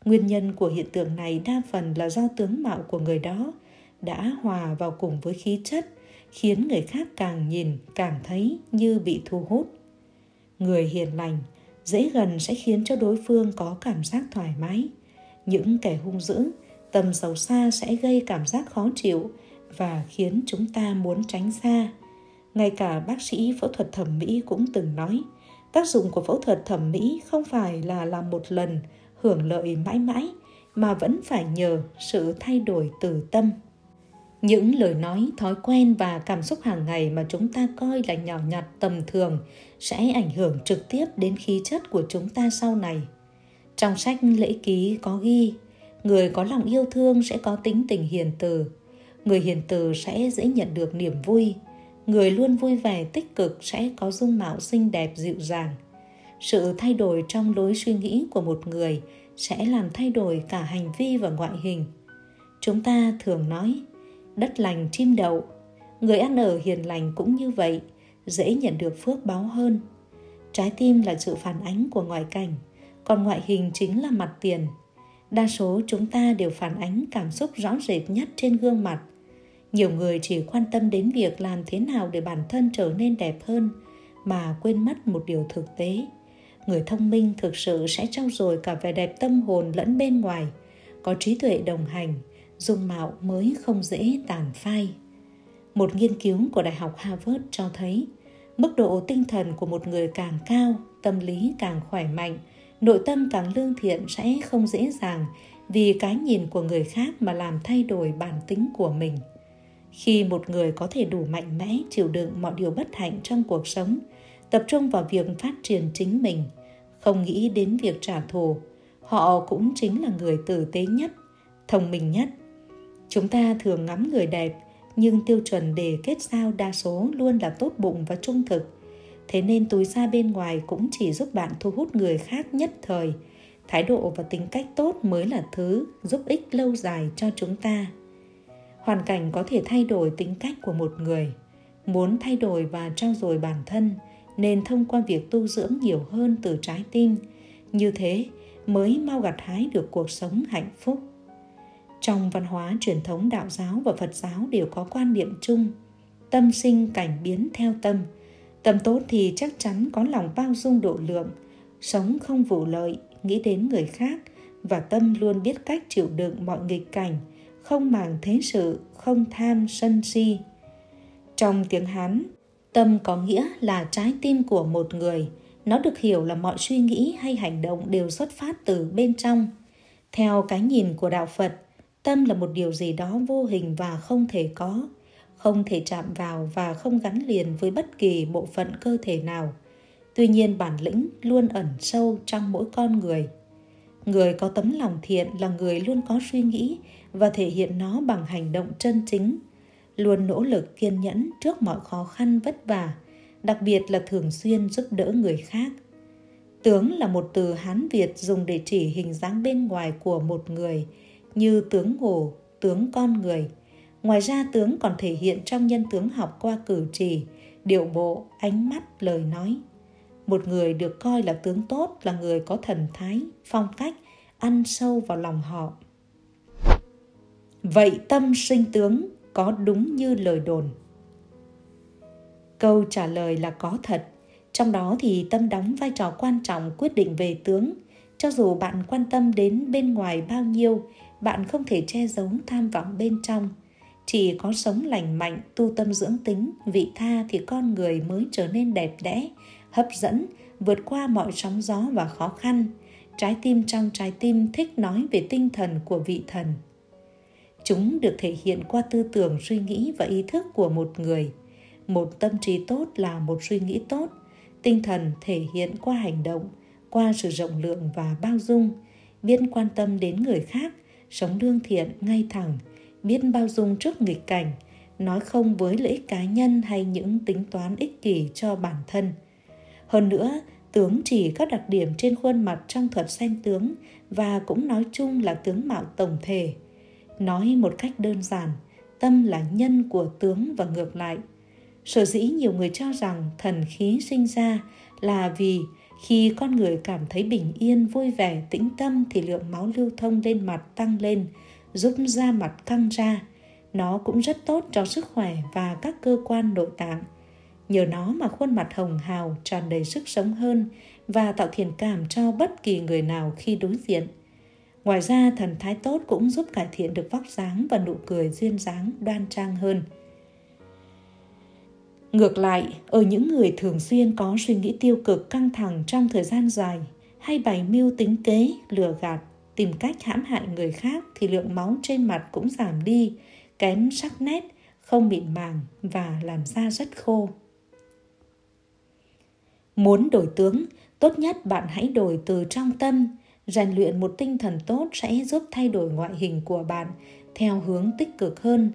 Speaker 1: Nguyên nhân của hiện tượng này đa phần là do tướng mạo của người đó đã hòa vào cùng với khí chất, khiến người khác càng nhìn, càng thấy như bị thu hút. Người hiền lành dễ gần sẽ khiến cho đối phương có cảm giác thoải mái. Những kẻ hung dữ, tầm xấu xa sẽ gây cảm giác khó chịu và khiến chúng ta muốn tránh xa. Ngay cả bác sĩ phẫu thuật thẩm mỹ cũng từng nói, tác dụng của phẫu thuật thẩm mỹ không phải là làm một lần hưởng lợi mãi mãi, mà vẫn phải nhờ sự thay đổi từ tâm những lời nói, thói quen và cảm xúc hàng ngày mà chúng ta coi là nhỏ nhặt, tầm thường sẽ ảnh hưởng trực tiếp đến khí chất của chúng ta sau này. Trong sách lễ ký có ghi, người có lòng yêu thương sẽ có tính tình hiền từ. Người hiền từ sẽ dễ nhận được niềm vui. Người luôn vui vẻ, tích cực sẽ có dung mạo xinh đẹp, dịu dàng. Sự thay đổi trong lối suy nghĩ của một người sẽ làm thay đổi cả hành vi và ngoại hình. Chúng ta thường nói đất lành chim đậu. Người ăn ở hiền lành cũng như vậy, dễ nhận được phước báo hơn. Trái tim là sự phản ánh của ngoại cảnh, còn ngoại hình chính là mặt tiền. Đa số chúng ta đều phản ánh cảm xúc rõ rệt nhất trên gương mặt. Nhiều người chỉ quan tâm đến việc làm thế nào để bản thân trở nên đẹp hơn, mà quên mất một điều thực tế. Người thông minh thực sự sẽ trau dồi cả vẻ đẹp tâm hồn lẫn bên ngoài, có trí tuệ đồng hành dung mạo mới không dễ tàn phai. Một nghiên cứu của Đại học Harvard cho thấy mức độ tinh thần của một người càng cao, tâm lý càng khỏe mạnh, nội tâm càng lương thiện sẽ không dễ dàng vì cái nhìn của người khác mà làm thay đổi bản tính của mình. Khi một người có thể đủ mạnh mẽ chịu đựng mọi điều bất hạnh trong cuộc sống, tập trung vào việc phát triển chính mình, không nghĩ đến việc trả thù, họ cũng chính là người tử tế nhất, thông minh nhất Chúng ta thường ngắm người đẹp, nhưng tiêu chuẩn để kết giao đa số luôn là tốt bụng và trung thực. Thế nên túi xa bên ngoài cũng chỉ giúp bạn thu hút người khác nhất thời. Thái độ và tính cách tốt mới là thứ giúp ích lâu dài cho chúng ta. Hoàn cảnh có thể thay đổi tính cách của một người. Muốn thay đổi và trao dồi bản thân nên thông qua việc tu dưỡng nhiều hơn từ trái tim. Như thế mới mau gặt hái được cuộc sống hạnh phúc. Trong văn hóa truyền thống đạo giáo và Phật giáo đều có quan niệm chung, tâm sinh cảnh biến theo tâm. Tâm tốt thì chắc chắn có lòng bao dung độ lượng, sống không vụ lợi, nghĩ đến người khác và tâm luôn biết cách chịu đựng mọi nghịch cảnh, không màng thế sự, không tham sân si. Trong tiếng Hán, tâm có nghĩa là trái tim của một người. Nó được hiểu là mọi suy nghĩ hay hành động đều xuất phát từ bên trong. Theo cái nhìn của đạo Phật, tâm là một điều gì đó vô hình và không thể có, không thể chạm vào và không gắn liền với bất kỳ bộ phận cơ thể nào. Tuy nhiên bản lĩnh luôn ẩn sâu trong mỗi con người. Người có tấm lòng thiện là người luôn có suy nghĩ và thể hiện nó bằng hành động chân chính, luôn nỗ lực kiên nhẫn trước mọi khó khăn vất vả, đặc biệt là thường xuyên giúp đỡ người khác. Tướng là một từ hán việt dùng để chỉ hình dáng bên ngoài của một người như tướng hồ, tướng con người. Ngoài ra tướng còn thể hiện trong nhân tướng học qua cử chỉ, điệu bộ, ánh mắt, lời nói. Một người được coi là tướng tốt là người có thần thái, phong cách, ăn sâu vào lòng họ. Vậy tâm sinh tướng có đúng như lời đồn? Câu trả lời là có thật. Trong đó thì tâm đóng vai trò quan trọng quyết định về tướng. Cho dù bạn quan tâm đến bên ngoài bao nhiêu, bạn không thể che giấu tham vọng bên trong. Chỉ có sống lành mạnh, tu tâm dưỡng tính, vị tha thì con người mới trở nên đẹp đẽ, hấp dẫn, vượt qua mọi sóng gió và khó khăn. Trái tim trong trái tim thích nói về tinh thần của vị thần. Chúng được thể hiện qua tư tưởng, suy nghĩ và ý thức của một người. Một tâm trí tốt là một suy nghĩ tốt. Tinh thần thể hiện qua hành động, qua sự rộng lượng và bao dung, biết quan tâm đến người khác, sống lương thiện, ngay thẳng, biết bao dung trước nghịch cảnh, nói không với lợi ích cá nhân hay những tính toán ích kỷ cho bản thân. Hơn nữa, tướng chỉ các đặc điểm trên khuôn mặt trong thuật xem tướng và cũng nói chung là tướng mạo tổng thể. Nói một cách đơn giản, tâm là nhân của tướng và ngược lại. Sở dĩ nhiều người cho rằng thần khí sinh ra là vì khi con người cảm thấy bình yên, vui vẻ, tĩnh tâm thì lượng máu lưu thông lên mặt tăng lên, giúp da mặt căng ra. Nó cũng rất tốt cho sức khỏe và các cơ quan nội tạng. Nhờ nó mà khuôn mặt hồng hào tràn đầy sức sống hơn và tạo thiện cảm cho bất kỳ người nào khi đối diện. Ngoài ra, thần thái tốt cũng giúp cải thiện được vóc dáng và nụ cười duyên dáng đoan trang hơn. Ngược lại, ở những người thường xuyên có suy nghĩ tiêu cực căng thẳng trong thời gian dài hay bày mưu tính kế, lừa gạt, tìm cách hãm hại người khác thì lượng máu trên mặt cũng giảm đi, kém sắc nét, không mịn màng và làm da rất khô. Muốn đổi tướng, tốt nhất bạn hãy đổi từ trong tâm, rèn luyện một tinh thần tốt sẽ giúp thay đổi ngoại hình của bạn theo hướng tích cực hơn.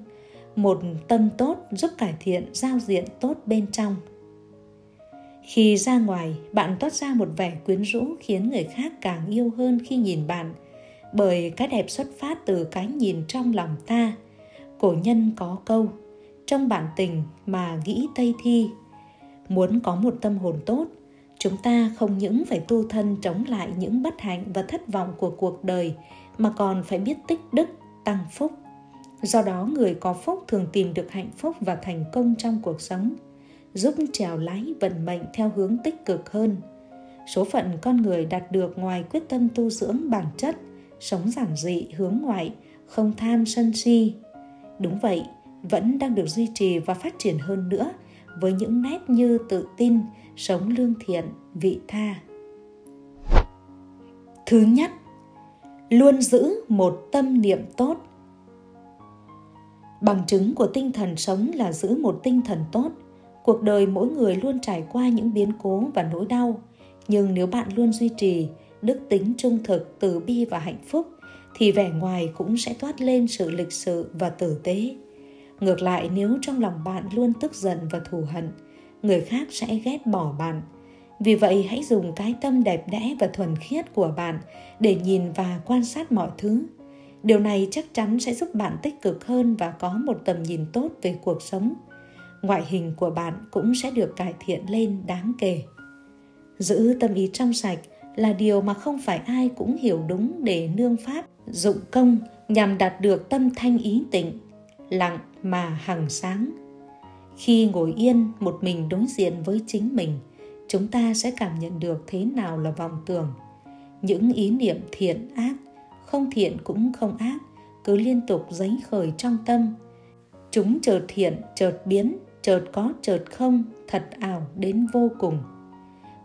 Speaker 1: Một tâm tốt giúp cải thiện giao diện tốt bên trong. Khi ra ngoài, bạn toát ra một vẻ quyến rũ khiến người khác càng yêu hơn khi nhìn bạn, bởi cái đẹp xuất phát từ cái nhìn trong lòng ta. Cổ nhân có câu, trong bản tình mà nghĩ Tây Thi. Muốn có một tâm hồn tốt, chúng ta không những phải tu thân chống lại những bất hạnh và thất vọng của cuộc đời mà còn phải biết tích đức tăng phúc do đó, người có phúc thường tìm được hạnh phúc và thành công trong cuộc sống, giúp trèo lái vận mệnh theo hướng tích cực hơn. Số phận con người đạt được ngoài quyết tâm tu dưỡng bản chất, sống giản dị, hướng ngoại, không tham sân si. Đúng vậy, vẫn đang được duy trì và phát triển hơn nữa với những nét như tự tin, sống lương thiện, vị tha. Thứ nhất, luôn giữ một tâm niệm tốt bằng chứng của tinh thần sống là giữ một tinh thần tốt. Cuộc đời mỗi người luôn trải qua những biến cố và nỗi đau. Nhưng nếu bạn luôn duy trì đức tính trung thực, từ bi và hạnh phúc, thì vẻ ngoài cũng sẽ toát lên sự lịch sự và tử tế. Ngược lại, nếu trong lòng bạn luôn tức giận và thù hận, người khác sẽ ghét bỏ bạn. Vì vậy, hãy dùng cái tâm đẹp đẽ và thuần khiết của bạn để nhìn và quan sát mọi thứ điều này chắc chắn sẽ giúp bạn tích cực hơn và có một tầm nhìn tốt về cuộc sống. Ngoại hình của bạn cũng sẽ được cải thiện lên đáng kể. Giữ tâm ý trong sạch là điều mà không phải ai cũng hiểu đúng để nương pháp dụng công nhằm đạt được tâm thanh ý tịnh, lặng mà hằng sáng. Khi ngồi yên một mình đối diện với chính mình, chúng ta sẽ cảm nhận được thế nào là vọng tưởng. Những ý niệm thiện ác không thiện cũng không ác, cứ liên tục dấy khởi trong tâm. Chúng chợt thiện, chợt biến, chợt có, chợt không, thật ảo đến vô cùng.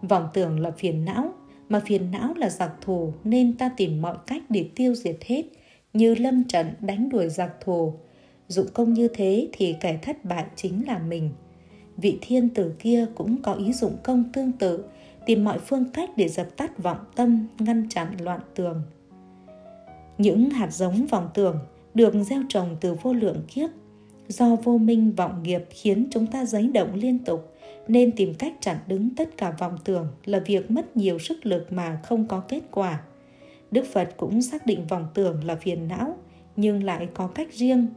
Speaker 1: Vọng tưởng là phiền não, mà phiền não là giặc thù, nên ta tìm mọi cách để tiêu diệt hết, như lâm trận đánh đuổi giặc thù. Dụng công như thế thì kẻ thất bại chính là mình. Vị thiên tử kia cũng có ý dụng công tương tự, tìm mọi phương cách để dập tắt vọng tâm, ngăn chặn loạn tường những hạt giống vọng tưởng được gieo trồng từ vô lượng kiếp. Do vô minh vọng nghiệp khiến chúng ta giấy động liên tục, nên tìm cách chặn đứng tất cả vọng tưởng là việc mất nhiều sức lực mà không có kết quả. Đức phật cũng xác định vọng tưởng là phiền não, nhưng lại có cách riêng.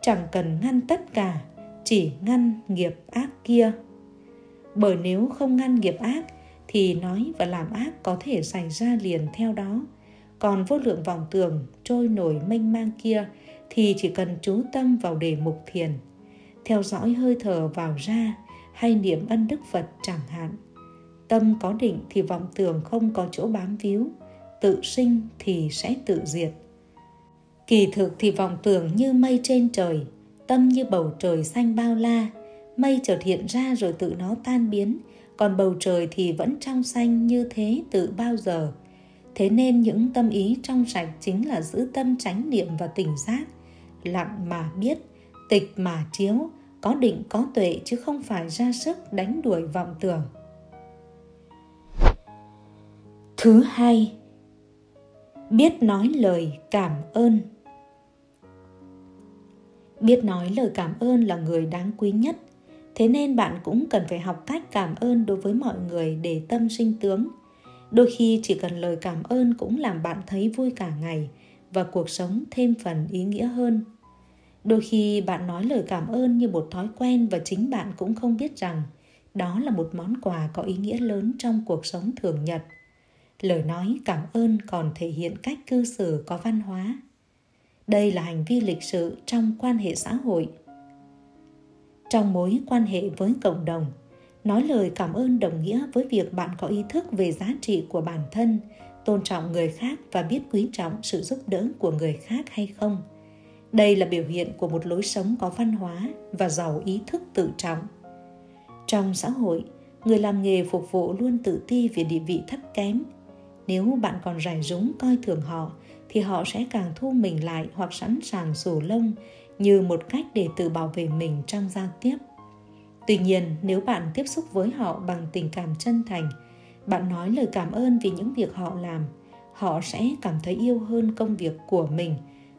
Speaker 1: Chẳng cần ngăn tất cả, chỉ ngăn nghiệp ác kia. Bởi nếu không ngăn nghiệp ác, thì nói và làm ác có thể xảy ra liền theo đó còn vô lượng vọng tưởng trôi nổi mênh mang kia thì chỉ cần chú tâm vào đề mục thiền. Theo dõi hơi thở vào ra hay niệm ân đức phật chẳng hạn. Tâm có định thì vọng tưởng không có chỗ bám víu, tự sinh thì sẽ tự diệt. Kỳ thực thì vọng tưởng như mây trên trời, tâm như bầu trời xanh bao la. Mây chợt hiện ra rồi tự nó tan biến, còn bầu trời thì vẫn trong xanh như thế từ bao giờ thế nên những tâm ý trong sạch chính là giữ tâm tránh niệm và tỉnh giác. Lặng mà biết, tịch mà chiếu, có định có tuệ chứ không phải ra sức đánh đuổi vọng tưởng. Thứ hai, biết nói lời cảm ơn. Biết nói lời cảm ơn là người đáng quý nhất. Thế nên bạn cũng cần phải học cách cảm ơn đối với mọi người để tâm sinh tướng đôi khi chỉ cần lời cảm ơn cũng làm bạn thấy vui cả ngày và cuộc sống thêm phần ý nghĩa hơn. Đôi khi bạn nói lời cảm ơn như một thói quen và chính bạn cũng không biết rằng đó là một món quà có ý nghĩa lớn trong cuộc sống thường nhật. Lời nói cảm ơn còn thể hiện cách cư xử có văn hóa. Đây là hành vi lịch sự trong quan hệ xã hội. Trong mối quan hệ với cộng đồng nói lời cảm ơn đồng nghĩa với việc bạn có ý thức về giá trị của bản thân, tôn trọng người khác và biết quý trọng sự giúp đỡ của người khác hay không. Đây là biểu hiện của một lối sống có văn hóa và giàu ý thức tự trọng. Trong xã hội, người làm nghề phục vụ luôn tự ti về địa vị thấp kém. Nếu bạn còn rải rúng coi thường họ, thì họ sẽ càng thu mình lại hoặc sẵn sàng rủ lông như một cách để tự bảo vệ mình trong giao tiếp tuy nhiên, nếu bạn tiếp xúc với họ bằng tình cảm chân thành, bạn nói lời cảm ơn vì những việc họ làm, họ sẽ cảm thấy yêu hơn công việc của mình,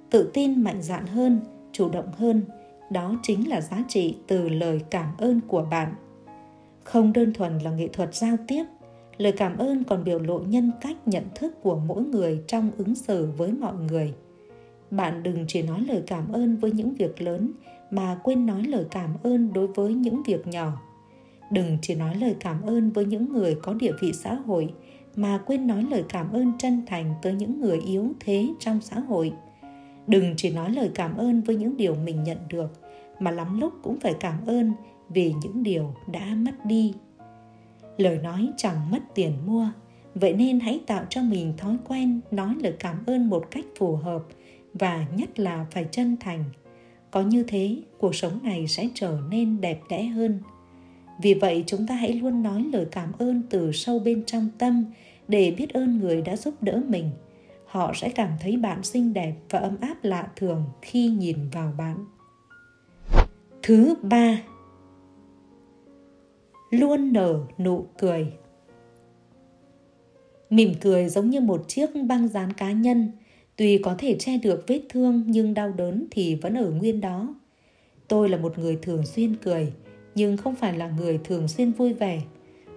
Speaker 1: tự tin mạnh dạn hơn, chủ động hơn. Đó chính là giá trị từ lời cảm ơn của bạn. Không đơn thuần là nghệ thuật giao tiếp, lời cảm ơn còn biểu lộ nhân cách, nhận thức của mỗi người trong ứng xử với mọi người. Bạn đừng chỉ nói lời cảm ơn với những việc lớn mà quên nói lời cảm ơn đối với những việc nhỏ. Đừng chỉ nói lời cảm ơn với những người có địa vị xã hội, mà quên nói lời cảm ơn chân thành tới những người yếu thế trong xã hội. Đừng chỉ nói lời cảm ơn với những điều mình nhận được, mà lắm lúc cũng phải cảm ơn vì những điều đã mất đi. Lời nói chẳng mất tiền mua, vậy nên hãy tạo cho mình thói quen nói lời cảm ơn một cách phù hợp và nhất là phải chân thành có như thế, cuộc sống này sẽ trở nên đẹp đẽ hơn. Vì vậy, chúng ta hãy luôn nói lời cảm ơn từ sâu bên trong tâm để biết ơn người đã giúp đỡ mình. Họ sẽ cảm thấy bạn xinh đẹp và ấm áp lạ thường khi nhìn vào bạn. Thứ ba, luôn nở nụ cười. Mỉm cười giống như một chiếc băng dán cá nhân tuy có thể che được vết thương nhưng đau đớn thì vẫn ở nguyên đó. Tôi là một người thường xuyên cười, nhưng không phải là người thường xuyên vui vẻ.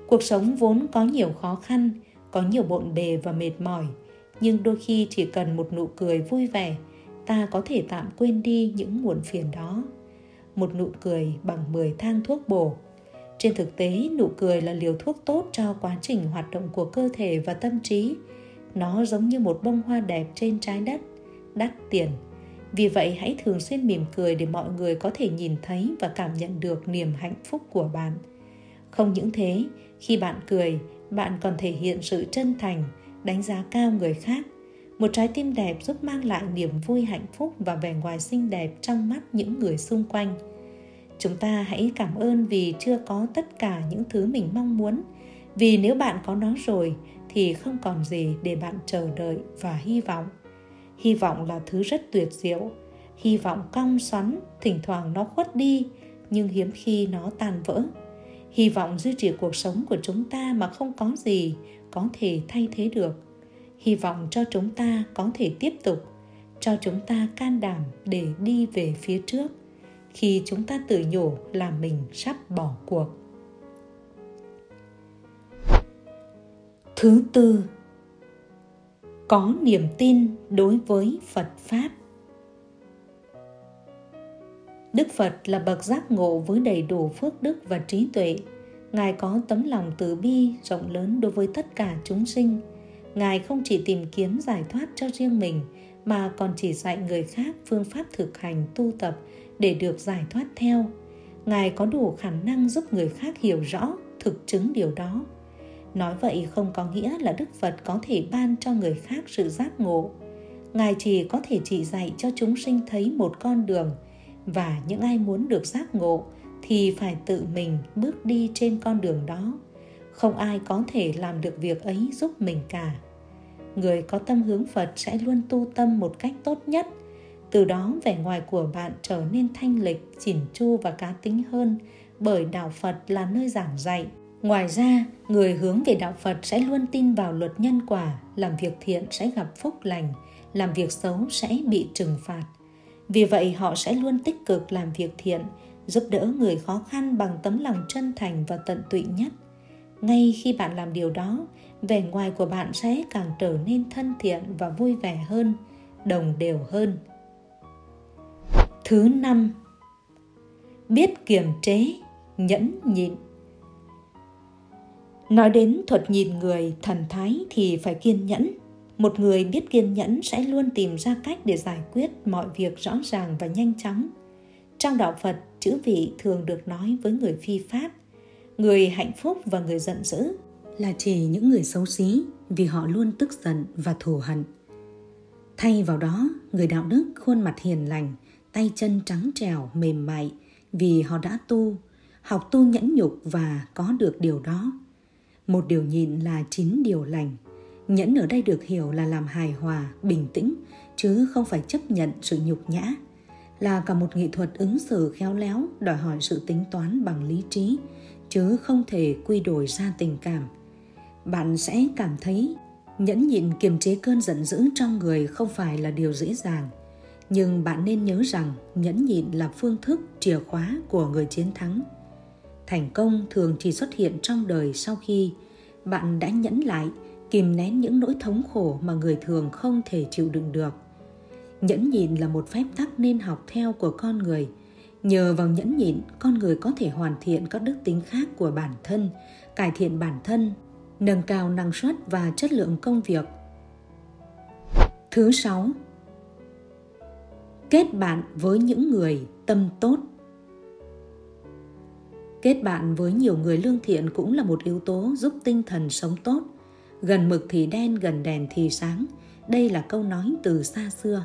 Speaker 1: Cuộc sống vốn có nhiều khó khăn, có nhiều bộn bề và mệt mỏi, nhưng đôi khi chỉ cần một nụ cười vui vẻ, ta có thể tạm quên đi những muộn phiền đó. Một nụ cười bằng 10 thang thuốc bổ. Trên thực tế, nụ cười là liều thuốc tốt cho quá trình hoạt động của cơ thể và tâm trí nó giống như một bông hoa đẹp trên trái đất, đắt tiền. Vì vậy, hãy thường xuyên mỉm cười để mọi người có thể nhìn thấy và cảm nhận được niềm hạnh phúc của bạn. Không những thế, khi bạn cười, bạn còn thể hiện sự chân thành, đánh giá cao người khác. Một trái tim đẹp giúp mang lại niềm vui hạnh phúc và vẻ ngoài xinh đẹp trong mắt những người xung quanh. Chúng ta hãy cảm ơn vì chưa có tất cả những thứ mình mong muốn. Vì nếu bạn có nó rồi thì không còn gì để bạn chờ đợi và hy vọng. Hy vọng là thứ rất tuyệt diệu. Hy vọng cong xoắn, thỉnh thoảng nó khuất đi, nhưng hiếm khi nó tan vỡ. Hy vọng duy trì cuộc sống của chúng ta mà không có gì có thể thay thế được. Hy vọng cho chúng ta có thể tiếp tục, cho chúng ta can đảm để đi về phía trước. Khi chúng ta tự nhủ là mình sắp bỏ cuộc. Thứ tư có niềm tin đối với phật pháp Đức Phật là bậc giác ngộ với đầy đủ phước đức và trí tuệ. Ngài có tấm lòng từ bi rộng lớn đối với tất cả chúng sinh. Ngài không chỉ tìm kiếm giải thoát cho riêng mình mà còn chỉ dạy người khác phương pháp thực hành tu tập để được giải thoát theo. Ngài có đủ khả năng giúp người khác hiểu rõ, thực chứng điều đó. Nói vậy không có nghĩa là Đức Phật có thể ban cho người khác sự giác ngộ. Ngài chỉ có thể chỉ dạy cho chúng sinh thấy một con đường và những ai muốn được giác ngộ thì phải tự mình bước đi trên con đường đó. Không ai có thể làm được việc ấy giúp mình cả. Người có tâm hướng Phật sẽ luôn tu tâm một cách tốt nhất. Từ đó vẻ ngoài của bạn trở nên thanh lịch, chỉn chu và cá tính hơn bởi đạo Phật là nơi giảng dạy Ngoài ra, người hướng về đạo Phật sẽ luôn tin vào luật nhân quả, làm việc thiện sẽ gặp phúc lành, làm việc xấu sẽ bị trừng phạt. Vì vậy họ sẽ luôn tích cực làm việc thiện, giúp đỡ người khó khăn bằng tấm lòng chân thành và tận tụy nhất. Ngay khi bạn làm điều đó, vẻ ngoài của bạn sẽ càng trở nên thân thiện và vui vẻ hơn, đồng đều hơn. Thứ năm, biết kiềm chế, nhẫn nhịn Nói đến thuật nhìn người thần thái thì phải kiên nhẫn. Một người biết kiên nhẫn sẽ luôn tìm ra cách để giải quyết mọi việc rõ ràng và nhanh chóng. Trong đạo Phật, chữ vị thường được nói với người phi pháp, người hạnh phúc và người giận dữ là chỉ những người xấu xí vì họ luôn tức giận và thù hận. Thay vào đó, người đạo đức khuôn mặt hiền lành, tay chân trắng trẻo, mềm mại vì họ đã tu, học tu nhẫn nhục và có được điều đó một điều nhịn là chín điều lành. Nhẫn ở đây được hiểu là làm hài hòa, bình tĩnh, chứ không phải chấp nhận sự nhục nhã. Là cả một nghệ thuật ứng xử khéo léo, đòi hỏi sự tính toán bằng lý trí, chứ không thể quy đổi ra tình cảm. Bạn sẽ cảm thấy nhẫn nhịn kiềm chế cơn giận dữ trong người không phải là điều dễ dàng. Nhưng bạn nên nhớ rằng nhẫn nhịn là phương thức chìa khóa của người chiến thắng thành công thường chỉ xuất hiện trong đời sau khi bạn đã nhẫn lại, kìm nén những nỗi thống khổ mà người thường không thể chịu đựng được. Nhẫn nhịn là một phép tắc nên học theo của con người. Nhờ vào nhẫn nhịn, con người có thể hoàn thiện các đức tính khác của bản thân, cải thiện bản thân, nâng cao năng suất và chất lượng công việc. Thứ sáu, kết bạn với những người tâm tốt. Kết bạn với nhiều người lương thiện cũng là một yếu tố giúp tinh thần sống tốt. Gần mực thì đen, gần đèn thì sáng. Đây là câu nói từ xa xưa.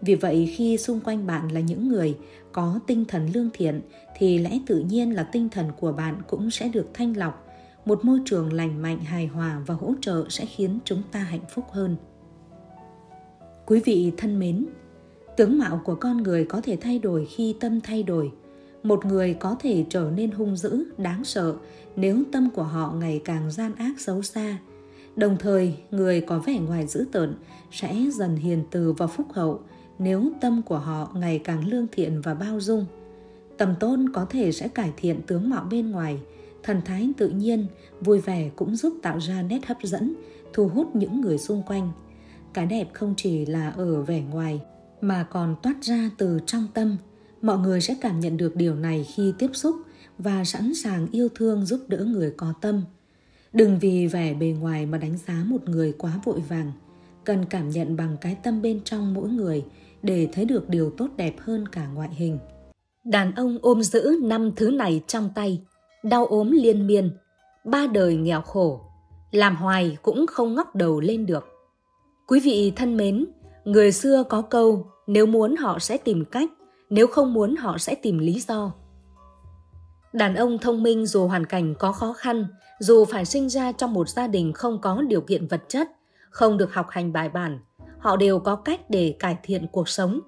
Speaker 1: Vì vậy khi xung quanh bạn là những người có tinh thần lương thiện thì lẽ tự nhiên là tinh thần của bạn cũng sẽ được thanh lọc. Một môi trường lành mạnh, hài hòa và hỗ trợ sẽ khiến chúng ta hạnh phúc hơn. Quý vị thân mến, tướng mạo của con người có thể thay đổi khi tâm thay đổi – một người có thể trở nên hung dữ, đáng sợ nếu tâm của họ ngày càng gian ác xấu xa. Đồng thời, người có vẻ ngoài dữ tợn sẽ dần hiền từ và phúc hậu nếu tâm của họ ngày càng lương thiện và bao dung. Tầm tôn có thể sẽ cải thiện tướng mạo bên ngoài, thần thái tự nhiên, vui vẻ cũng giúp tạo ra nét hấp dẫn, thu hút những người xung quanh. Cái đẹp không chỉ là ở vẻ ngoài mà còn toát ra từ trong tâm mọi người sẽ cảm nhận được điều này khi tiếp xúc và sẵn sàng yêu thương giúp đỡ người có tâm. Đừng vì vẻ bề ngoài mà đánh giá một người quá vội vàng. Cần cảm nhận bằng cái tâm bên trong mỗi người để thấy được điều tốt đẹp hơn cả ngoại hình. Đàn ông ôm giữ năm thứ này trong tay, đau ốm liên miên, ba đời nghèo khổ, làm hoài cũng không ngóc đầu lên được. Quý vị thân mến, người xưa có câu, nếu muốn họ sẽ tìm cách nếu không muốn, họ sẽ tìm lý do. Đàn ông thông minh dù hoàn cảnh có khó khăn, dù phải sinh ra trong một gia đình không có điều kiện vật chất, không được học hành bài bản, họ đều có cách để cải thiện cuộc sống.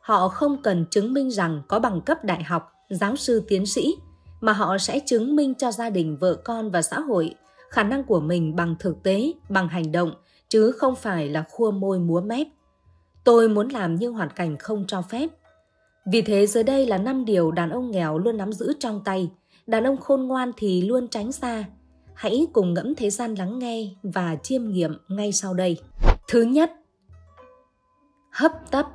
Speaker 1: Họ không cần chứng minh rằng có bằng cấp đại học, giáo sư tiến sĩ, mà họ sẽ chứng minh cho gia đình vợ con và xã hội khả năng của mình bằng thực tế, bằng hành động, chứ không phải là khua môi múa mép. Tôi muốn làm nhưng hoàn cảnh không cho phép vì thế dưới đây là 5 điều đàn ông nghèo luôn nắm giữ trong tay, đàn ông khôn ngoan thì luôn tránh xa. Hãy cùng ngẫm thế gian lắng nghe và chiêm nghiệm ngay sau đây. Thứ nhất, hấp tấp.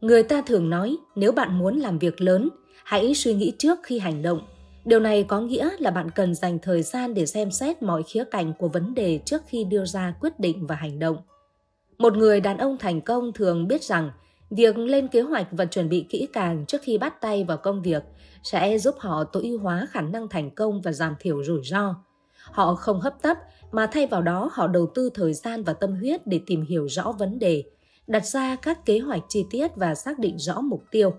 Speaker 1: Người ta thường nói nếu bạn muốn làm việc lớn, hãy suy nghĩ trước khi hành động. Điều này có nghĩa là bạn cần dành thời gian để xem xét mọi khía cạnh của vấn đề trước khi đưa ra quyết định và hành động. Một người đàn ông thành công thường biết rằng việc lên kế hoạch và chuẩn bị kỹ càng trước khi bắt tay vào công việc sẽ giúp họ tối ưu hóa khả năng thành công và giảm thiểu rủi ro. Họ không hấp tấp mà thay vào đó họ đầu tư thời gian và tâm huyết để tìm hiểu rõ vấn đề, đặt ra các kế hoạch chi tiết và xác định rõ mục tiêu.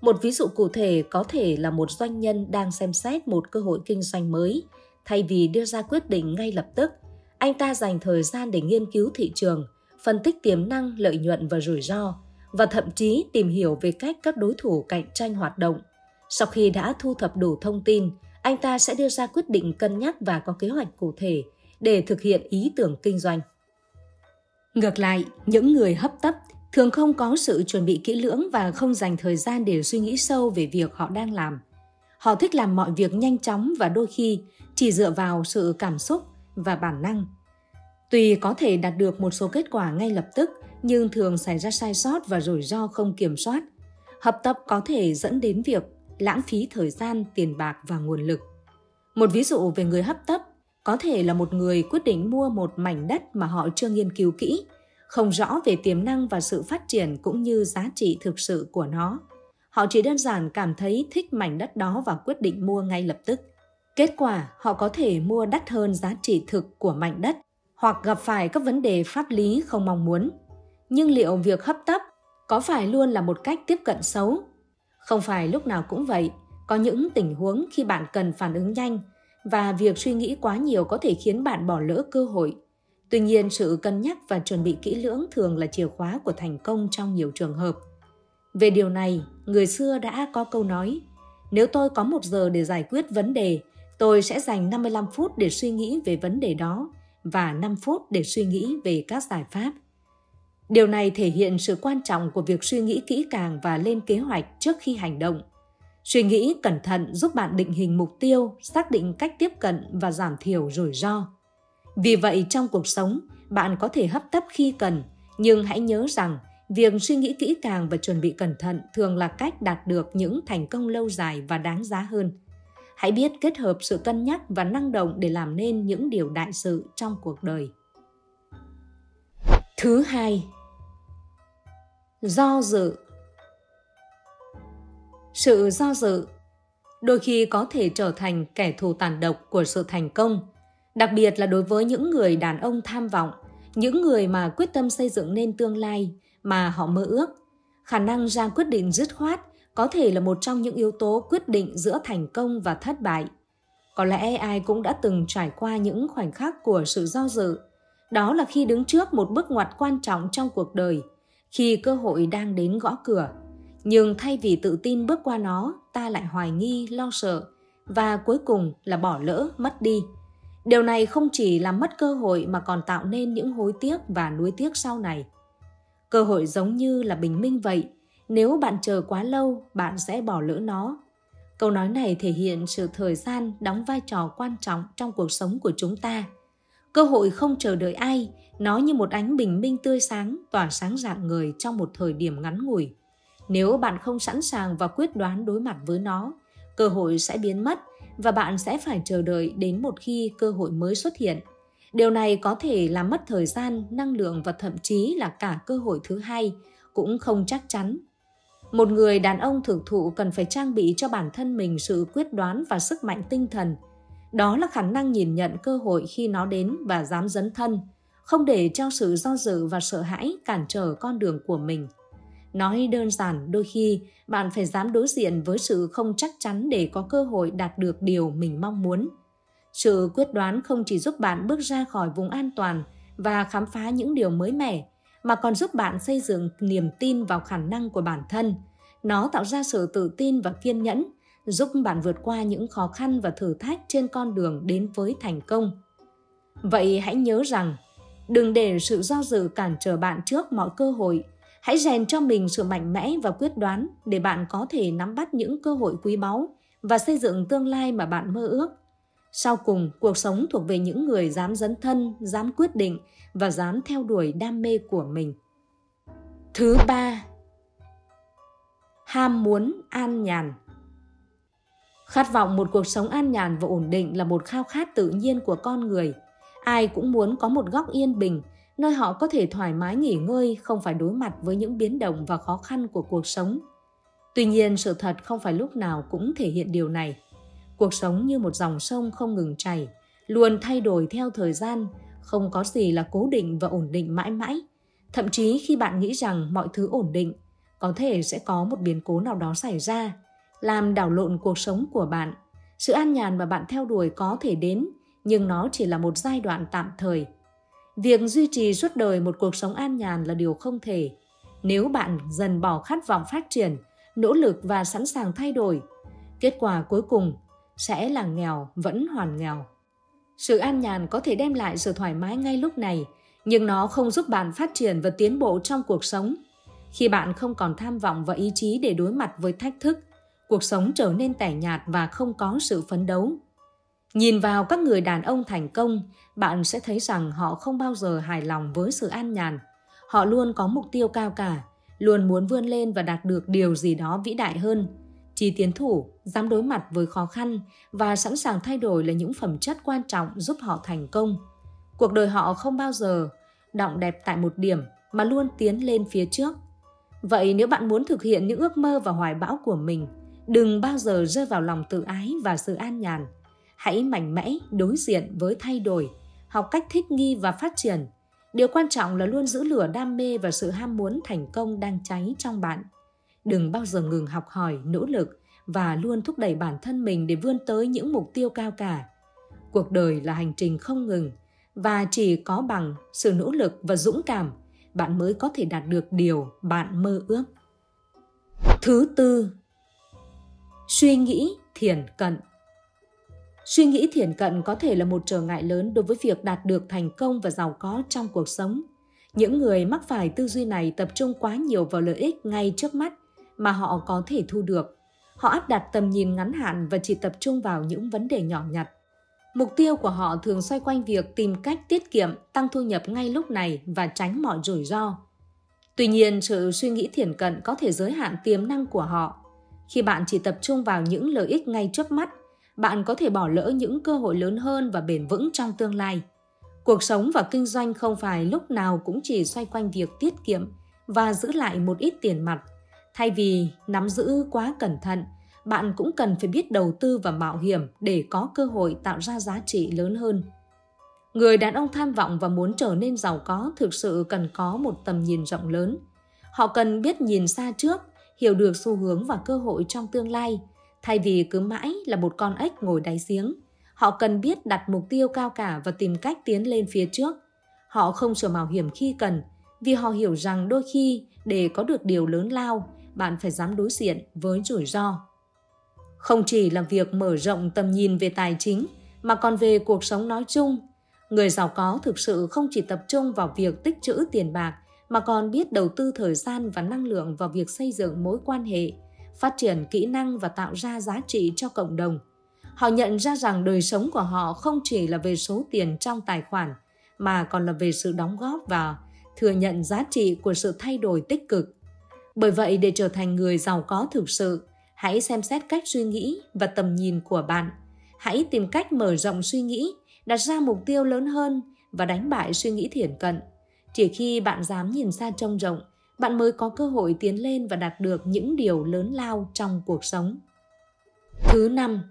Speaker 1: Một ví dụ cụ thể có thể là một doanh nhân đang xem xét một cơ hội kinh doanh mới, thay vì đưa ra quyết định ngay lập tức, anh ta dành thời gian để nghiên cứu thị trường, phân tích tiềm năng, lợi nhuận và rủi ro và thậm chí tìm hiểu về cách các đối thủ cạnh tranh hoạt động. Sau khi đã thu thập đủ thông tin, anh ta sẽ đưa ra quyết định cân nhắc và có kế hoạch cụ thể để thực hiện ý tưởng kinh doanh. Ngược lại, những người hấp tấp thường không có sự chuẩn bị kỹ lưỡng và không dành thời gian để suy nghĩ sâu về việc họ đang làm. Họ thích làm mọi việc nhanh chóng và đôi khi chỉ dựa vào sự cảm xúc và bản năng. Tuy có thể đạt được một số kết quả ngay lập tức, nhưng thường xảy ra sai sót và rủi ro không kiểm soát. Hấp tập có thể dẫn đến việc lãng phí thời gian, tiền bạc và nguồn lực. Một ví dụ về người hấp tấp có thể là một người quyết định mua một mảnh đất mà họ chưa nghiên cứu kỹ, không rõ về tiềm năng và sự phát triển cũng như giá trị thực sự của nó. Họ chỉ đơn giản cảm thấy thích mảnh đất đó và quyết định mua ngay lập tức. Kết quả, họ có thể mua đắt hơn giá trị thực của mảnh đất hoặc gặp phải các vấn đề pháp lý không mong muốn. Nhưng liệu việc hấp tấp có phải luôn là một cách tiếp cận xấu? Không phải lúc nào cũng vậy. Có những tình huống khi bạn cần phản ứng nhanh và việc suy nghĩ quá nhiều có thể khiến bạn bỏ lỡ cơ hội. Tuy nhiên, sự cân nhắc và chuẩn bị kỹ lưỡng thường là chìa khóa của thành công trong nhiều trường hợp. Về điều này, người xưa đã có câu nói, nếu tôi có một giờ để giải quyết vấn đề, tôi sẽ dành 55 phút để suy nghĩ về vấn đề đó và 5 phút để suy nghĩ về các giải pháp. Điều này thể hiện sự quan trọng của việc suy nghĩ kỹ càng và lên kế hoạch trước khi hành động. Suy nghĩ cẩn thận giúp bạn định hình mục tiêu, xác định cách tiếp cận và giảm thiểu rủi ro. Vì vậy trong cuộc sống, bạn có thể hấp tấp khi cần, nhưng hãy nhớ rằng việc suy nghĩ kỹ càng và chuẩn bị cẩn thận thường là cách đạt được những thành công lâu dài và đáng giá hơn. Hãy biết kết hợp sự cân nhắc và năng động để làm nên những điều đại sự trong cuộc đời. Thứ hai, do dự. Sự do dự đôi khi có thể trở thành kẻ thù tàn độc của sự thành công, đặc biệt là đối với những người đàn ông tham vọng, những người mà quyết tâm xây dựng nên tương lai mà họ mơ ước. Khả năng ra quyết định dứt khoát có thể là một trong những yếu tố quyết định giữa thành công và thất bại. Có lẽ ai cũng đã từng trải qua những khoảnh khắc của sự do dự. Đó là khi đứng trước một bước ngoặt quan trọng trong cuộc đời khi cơ hội đang đến gõ cửa. Nhưng thay vì tự tin bước qua nó, ta lại hoài nghi, lo sợ và cuối cùng là bỏ lỡ, mất đi. Điều này không chỉ làm mất cơ hội mà còn tạo nên những hối tiếc và nuối tiếc sau này. Cơ hội giống như là bình minh vậy, nếu bạn chờ quá lâu, bạn sẽ bỏ lỡ nó. Câu nói này thể hiện sự thời gian đóng vai trò quan trọng trong cuộc sống của chúng ta. Cơ hội không chờ đợi ai nó như một ánh bình minh tươi sáng tỏa sáng rạng người trong một thời điểm ngắn ngủi nếu bạn không sẵn sàng và quyết đoán đối mặt với nó, cơ hội sẽ biến mất và bạn sẽ phải chờ đợi đến một khi cơ hội mới xuất hiện. Điều này có thể làm mất thời gian, năng lượng và thậm chí là cả cơ hội thứ hai, cũng không chắc chắn. Một người đàn ông thực thụ cần phải trang bị cho bản thân mình sự quyết đoán và sức mạnh tinh thần. Đó là khả năng nhìn nhận cơ hội khi nó đến và dám dấn thân, không để cho sự do dự và sợ hãi cản trở con đường của mình. Nói đơn giản, đôi khi bạn phải dám đối diện với sự không chắc chắn để có cơ hội đạt được điều mình mong muốn. Sự quyết đoán không chỉ giúp bạn bước ra khỏi vùng an toàn và khám phá những điều mới mẻ, mà còn giúp bạn xây dựng niềm tin vào khả năng của bản thân. Nó tạo ra sự tự tin và kiên nhẫn, giúp bạn vượt qua những khó khăn và thử thách trên con đường đến với thành công. Vậy hãy nhớ rằng, đừng để sự do dự cản trở bạn trước mọi cơ hội – Hãy rèn cho mình sự mạnh mẽ và quyết đoán để bạn có thể nắm bắt những cơ hội quý báu và xây dựng tương lai mà bạn mơ ước. Sau cùng, cuộc sống thuộc về những người dám dấn thân, dám quyết định và dám theo đuổi đam mê của mình. Thứ ba, ham muốn an nhàn khát vọng một cuộc sống an nhàn và ổn định là một khao khát tự nhiên của con người ai cũng muốn có một góc yên bình, nơi họ có thể thoải mái nghỉ ngơi, không phải đối mặt với những biến động và khó khăn của cuộc sống. Tuy nhiên, sự thật không phải lúc nào cũng thể hiện điều này. Cuộc sống như một dòng sông không ngừng chảy, luôn thay đổi theo thời gian, không có gì là cố định và ổn định mãi mãi. Thậm chí khi bạn nghĩ rằng mọi thứ ổn định, có thể sẽ có một biến cố nào đó xảy ra, làm đảo lộn cuộc sống của bạn. Sự an nhàn mà bạn theo đuổi có thể đến nhưng nó chỉ là một giai đoạn tạm thời. Việc duy trì suốt đời một cuộc sống an nhàn là điều không thể. Nếu bạn dần bỏ khát vọng phát triển, nỗ lực và sẵn sàng thay đổi, kết quả cuối cùng sẽ là nghèo vẫn hoàn nghèo. Sự an nhàn có thể đem lại sự thoải mái ngay lúc này, nhưng nó không giúp bạn phát triển và tiến bộ trong cuộc sống. Khi bạn không còn tham vọng và ý chí để đối mặt với thách thức, cuộc sống trở nên tẻ nhạt và không có sự phấn đấu nhìn vào các người đàn ông thành công bạn sẽ thấy rằng họ không bao giờ hài lòng với sự an nhàn họ luôn có mục tiêu cao cả luôn muốn vươn lên và đạt được điều gì đó vĩ đại hơn Chi tiến thủ, dám đối mặt với khó khăn và sẵn sàng thay đổi là những phẩm chất quan trọng giúp họ thành công. Cuộc đời họ không bao giờ động đẹp tại một điểm mà luôn tiến lên phía trước. Vậy nếu bạn muốn thực hiện những ước mơ và hoài bão của mình, đừng bao giờ rơi vào lòng tự ái và sự an nhàn. Hãy mạnh mẽ đối diện với thay đổi, học cách thích nghi và phát triển. Điều quan trọng là luôn giữ lửa đam mê và sự ham muốn thành công đang cháy trong bạn. Đừng bao giờ ngừng học hỏi nỗ lực và luôn thúc đẩy bản thân mình để vươn tới những mục tiêu cao cả. Cuộc đời là hành trình không ngừng và chỉ có bằng sự nỗ lực và dũng cảm bạn mới có thể đạt được điều bạn mơ ước. Thứ tư suy nghĩ thiền cận suy nghĩ thiển cận có thể là một trở ngại lớn đối với việc đạt được thành công và giàu có trong cuộc sống những người mắc phải tư duy này tập trung quá nhiều vào lợi ích ngay trước mắt mà họ có thể thu được. Họ áp đặt tầm nhìn ngắn hạn và chỉ tập trung vào những vấn đề nhỏ nhặt. Mục tiêu của họ thường xoay quanh việc tìm cách tiết kiệm, tăng thu nhập ngay lúc này và tránh mọi rủi ro. Tuy nhiên, sự suy nghĩ thiển cận có thể giới hạn tiềm năng của họ. Khi bạn chỉ tập trung vào những lợi ích ngay trước mắt, bạn có thể bỏ lỡ những cơ hội lớn hơn và bền vững trong tương lai. Cuộc sống và kinh doanh không phải lúc nào cũng chỉ xoay quanh việc tiết kiệm và giữ lại một ít tiền mặt Thay vì nắm giữ quá cẩn thận, bạn cũng cần phải biết đầu tư và mạo hiểm để có cơ hội tạo ra giá trị lớn hơn. Người đàn ông tham vọng và muốn trở nên giàu có thực sự cần có một tầm nhìn rộng lớn. Họ cần biết nhìn xa trước, hiểu được xu hướng và cơ hội trong tương lai, thay vì cứ mãi là một con ếch ngồi đáy giếng. Họ cần biết đặt mục tiêu cao cả và tìm cách tiến lên phía trước. Họ không sợ mạo hiểm khi cần, vì họ hiểu rằng đôi khi để có được điều lớn lao, bạn phải dám đối diện với rủi ro. Không chỉ là việc mở rộng tầm nhìn về tài chính, mà còn về cuộc sống nói chung. Người giàu có thực sự không chỉ tập trung vào việc tích trữ tiền bạc, mà còn biết đầu tư thời gian và năng lượng vào việc xây dựng mối quan hệ, phát triển kỹ năng và tạo ra giá trị cho cộng đồng. Họ nhận ra rằng đời sống của họ không chỉ là về số tiền trong tài khoản, mà còn là về sự đóng góp và thừa nhận giá trị của sự thay đổi tích cực bởi vậy để trở thành người giàu có thực sự, hãy xem xét cách suy nghĩ và tầm nhìn của bạn. Hãy tìm cách mở rộng suy nghĩ, đặt ra mục tiêu lớn hơn và đánh bại suy nghĩ thiển cận. Chỉ khi bạn dám nhìn xa trông rộng, bạn mới có cơ hội tiến lên và đạt được những điều lớn lao trong cuộc sống. Thứ năm,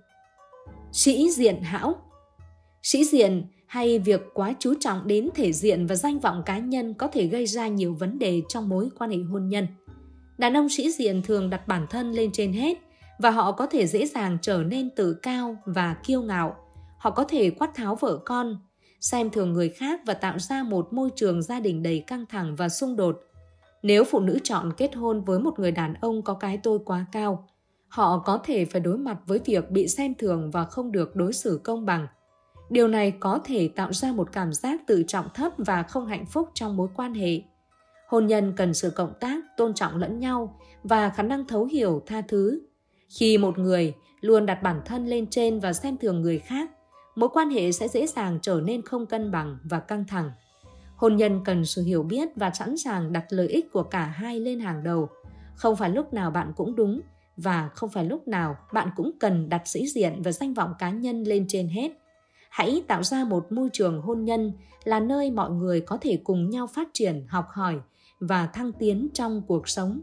Speaker 1: sĩ diện hão. Sĩ diện hay việc quá chú trọng đến thể diện và danh vọng cá nhân có thể gây ra nhiều vấn đề trong mối quan hệ hôn nhân – Đàn ông sĩ diện thường đặt bản thân lên trên hết và họ có thể dễ dàng trở nên tự cao và kiêu ngạo. Họ có thể quát tháo vợ con, xem thường người khác và tạo ra một môi trường gia đình đầy căng thẳng và xung đột. Nếu phụ nữ chọn kết hôn với một người đàn ông có cái tôi quá cao, họ có thể phải đối mặt với việc bị xem thường và không được đối xử công bằng. Điều này có thể tạo ra một cảm giác tự trọng thấp và không hạnh phúc trong mối quan hệ. Hôn nhân cần sự cộng tác, tôn trọng lẫn nhau và khả năng thấu hiểu, tha thứ. Khi một người luôn đặt bản thân lên trên và xem thường người khác, mối quan hệ sẽ dễ dàng trở nên không cân bằng và căng thẳng. Hôn nhân cần sự hiểu biết và sẵn sàng đặt lợi ích của cả hai lên hàng đầu. Không phải lúc nào bạn cũng đúng và không phải lúc nào bạn cũng cần đặt sĩ diện và danh vọng cá nhân lên trên hết. Hãy tạo ra một môi trường hôn nhân là nơi mọi người có thể cùng nhau phát triển, học hỏi và thăng tiến trong cuộc sống.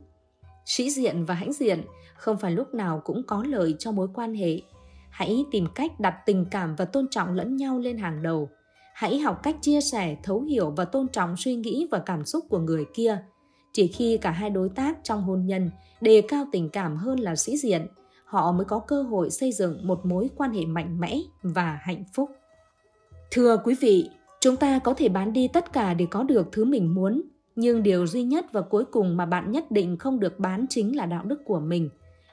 Speaker 1: Sĩ diện và hãnh diện không phải lúc nào cũng có lợi cho mối quan hệ. Hãy tìm cách đặt tình cảm và tôn trọng lẫn nhau lên hàng đầu. Hãy học cách chia sẻ, thấu hiểu và tôn trọng suy nghĩ và cảm xúc của người kia. Chỉ khi cả hai đối tác trong hôn nhân đề cao tình cảm hơn là sĩ diện, họ mới có cơ hội xây dựng một mối quan hệ mạnh mẽ và hạnh phúc. Thưa quý vị, chúng ta có thể bán đi tất cả để có được thứ mình muốn, nhưng điều duy nhất và cuối cùng mà bạn nhất định không được bán chính là đạo đức của mình.